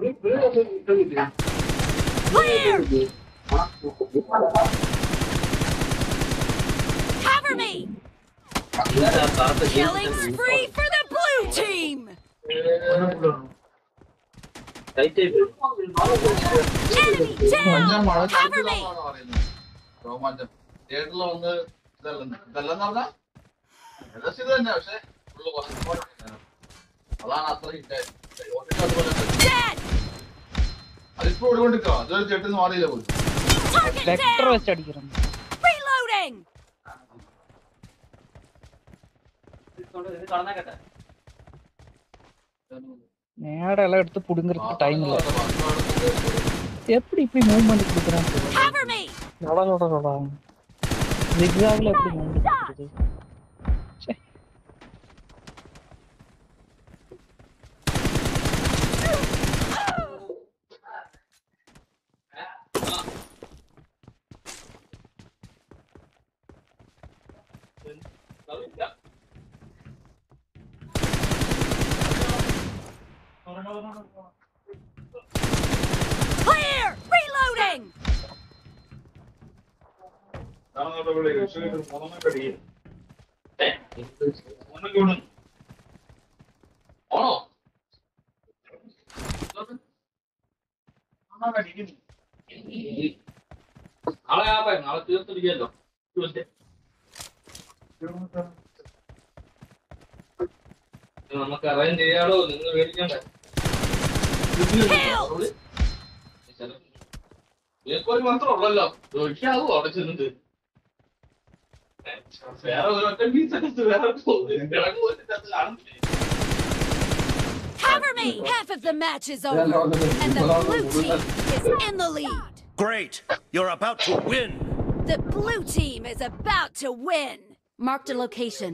Clear. Cover me. Killing spree for the blue team. Enemy down. Cover me. തിയേറ്ററിൽ വന്ന് ഇതല്ലെന്ന് ഇതല്ലെന്ന് പറഞ്ഞാ ഏകദേശം ഇത് തന്നെ പക്ഷെ അതാണ് അത്ര ഹിറ്റ് അതുപോലെ Dead. അതിപ്പോ ഓടിക്കൊണ്ടിരിക്കുക അതൊരു ചേട്ടൻ മാറിയില്ല പോലും Target വെക്ടർ down. വെച്ച് അടിക്കണം Reloading. കളഞ്ഞേക്കട്ടെ நேரம் எல்லாம் எடுத்து புடுங்கிறதுக்கு டைம் இல்ல எப்படி இப்படி மூவ் பண்ணி கொடுக்குறான்னு Cover me. லொடா ஜிக்ஸாக்ல எப்படி மூவ் Clear. Reloading. നമുക്ക് അറേഞ്ച് ചെയ്യാടോ നിങ്ങൾ നിനക്കൊരു മാത്രം ഉള്ളല്ലോ ഒഴിക്കാവോ അവിടെ ചെന്നിട്ട് വേറെ ഒരു ഒറ്റ പീസ് എടുത്ത് വേറെ പോകും കാണുന്നില്ലേ Cover me! Half of the match is over, and the blue team is in the lead. Great. You're about to win. The blue team is about to win. Marked a location.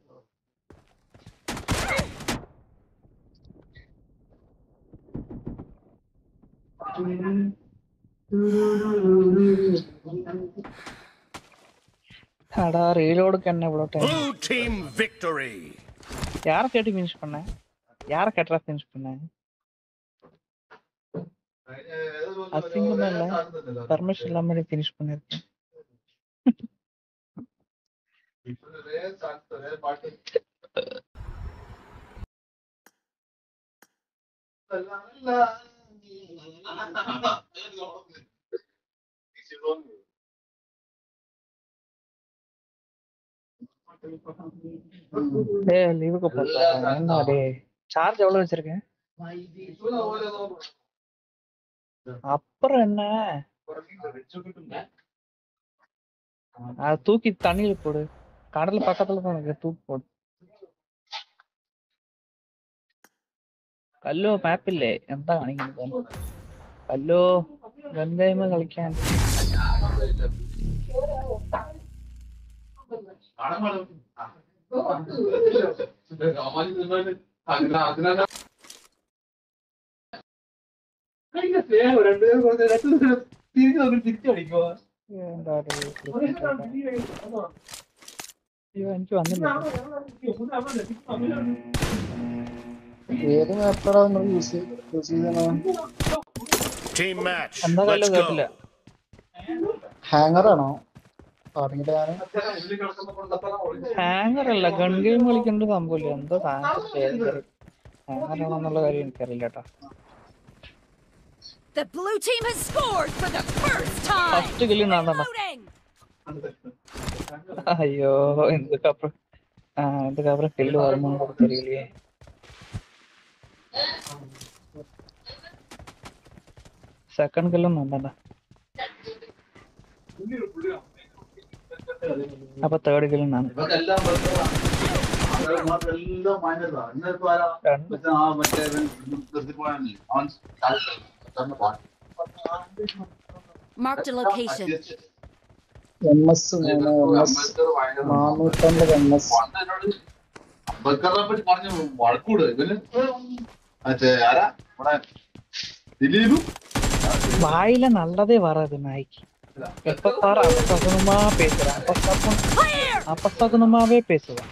அடா ரீலோடுக்கு என்ன இவ்வளோ time team victory. யாரை கேட்டு finish பண்ண? யாரை கேட்டா finish பண்ண? அசிங்கமா இல்ல. பர்மிஷன் இல்லாம ஃபினிஷ் பண்ணிருக்கேன் டேய் லீவுக்கு டேய்? சார்ஜ் எவ்வளவு வச்சிருக்கேன்? அப்புறம் என்ன? அதை தூக்கி தண்ணியில போடு. கடல் பக்கத்துல தான் தூக்கி போடு. കല്ലോ മാപ്പില്ലേ എന്താ കാണിക്കുന്നത്? കല്ലോ ഗംഗയമ കളിക്കാൻ. എനിക്ക് വന്നില്ല. ഏത് മാപ്പാണ് നമ്മൾ യൂസ് യൂസ് ചെയ്യുന്നത്? ടീം മാച്ച് ഹാങ്ങർ ആണോ? ഹാങ്ങർ അല്ല ഗൺ ഗെയിം കളിക്കേണ്ട സംഭവമില്ല. എന്തോ ഹാങ്ങർ ഹാങ്ങർ കാര്യം എനിക്കറിയില്ല The blue team has scored for the first time. First kill നടന്ന അയ്യോ എന്തൊക്കെ അപ്പുറം ആ എന്തൊക്കെ അപ്പുറം കില്ല് പറഞ്ഞു കൊടുത്തിരിക്കില്ലേ സെക്കൻഡ് കില്ലും നടന്ന അപ്പൊ തേർഡ് കില്ലും നടന്നു ഇവർക്കെല്ലാം എല്ലാം മാന്യതാ ഇന്നിപ്പോ ആരാ? രണ്ട്. ആ മറ്റേ ഇവൻ നിർത്തി പോയാനല്ലേ അവൻ തന്നെ പാട്ട് Marked a location. M S M S നാനൂറ്റമ്പത് എം എസ് അംബേദ്കറിനെ പറ്റി പറഞ്ഞു വഴക്കൂട് ഇവന് வாயில நல்லதே வராது நாய்க்கு எப்ப பாரு அப்பசகுனமா பேசுறான் அப்பசகுனமாவே பேசுவான்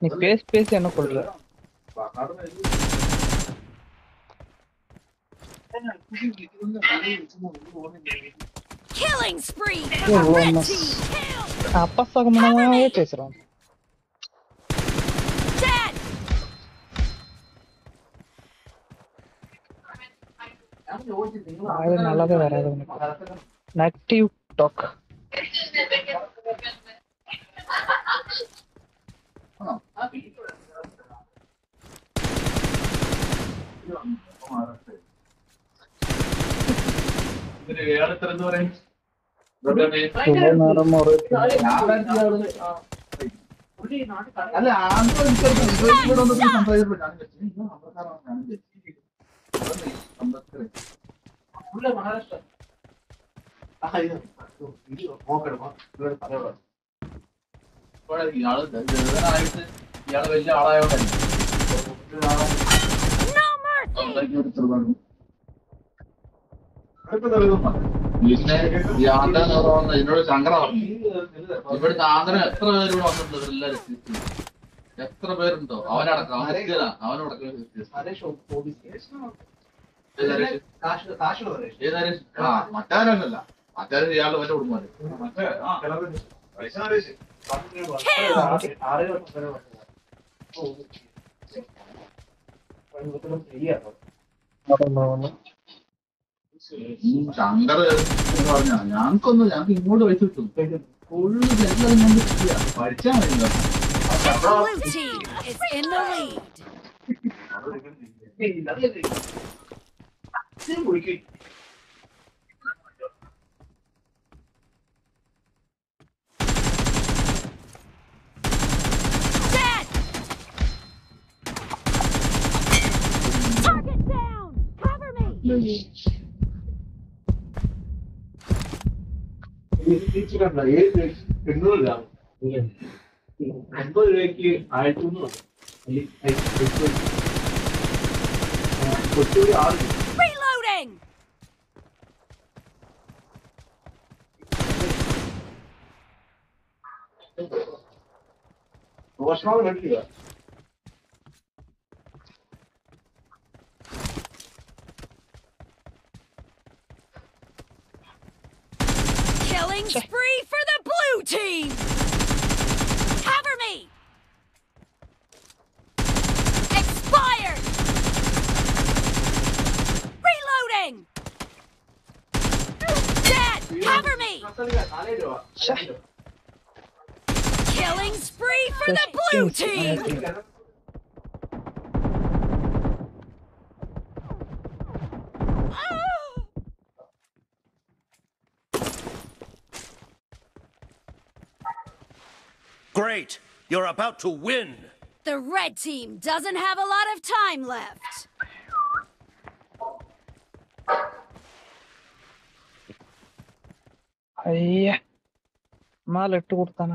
நீ பேச பேசி என்ன கொள்ற அப்பசகுனமாவே பேசுறான் வாயில நல்லதே வராது உனக்கு நெகட்டிவ் டாக் ഇതിന് ഏഴെത്ര എന്ന് പറയും ഇതൊക്കെ മേ- നേരം അല്ല ആദ്യം എനിക്കറിയാം. ഇത് ഇവിടെ വന്നിട്ട് സംസാരിച്ചപ്പോൾ ഞാൻ ഇയാൾ ഇയാൾ വലിയ. പിന്നെ പറയുന്ന എന്നോട് ശങ്കര പറഞ്ഞു ഇവിടുത്തെ ആന്ധ്ര എത്ര പേര് ഇവിടെ വന്നിട്ടുണ്ട് എല്ലാവരും എത്ര പേരുണ്ടോ അവനടക്കം അവൻ അവനടക്കം മറ്റാരല്ല മറ്റാരും ഇയാളുടെ മറ്റേ കുടുംബമാണ്. ശങ്കർ എന്ന് പറഞ്ഞാ ഞങ്ങൾക്കൊന്നും ഞങ്ങൾക്ക് ഇങ്ങോട്ട് പൈസ കിട്ടും. ഫുള്ള് എല്ലാവരും പഠിച്ചാൽ മതി सबसे विकेट తీసుకున్నా ఏం ఎన్నో అన్బల్ రేకి ఆడుతున్నాను కొత్తూరి ఆరు Ulaşmalı mı ki ya? Killing spree for the blue team! Cover me! Expired! Reloading! Dead! Cover me! Killing spree for the blue team! Great! You're about to win! The red team doesn't have a lot of time left! ಅಯ್ಯ ಮಾಲ್ ಇಟ್ಟು ಕೊಡ್ತಾನ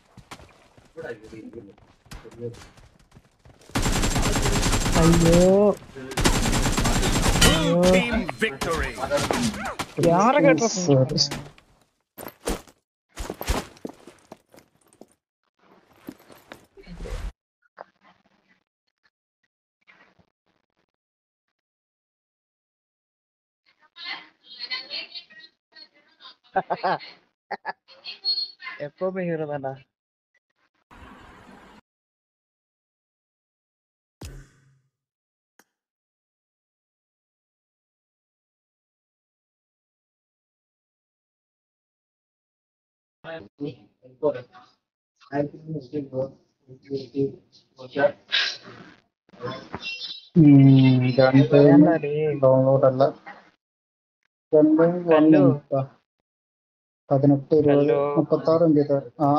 Blue team victory. Yeah, I'm gonna get a download അല്ല. പതിനെട്ട് ഇരുപത്. മുപ്പത്തി ആറ് ആ.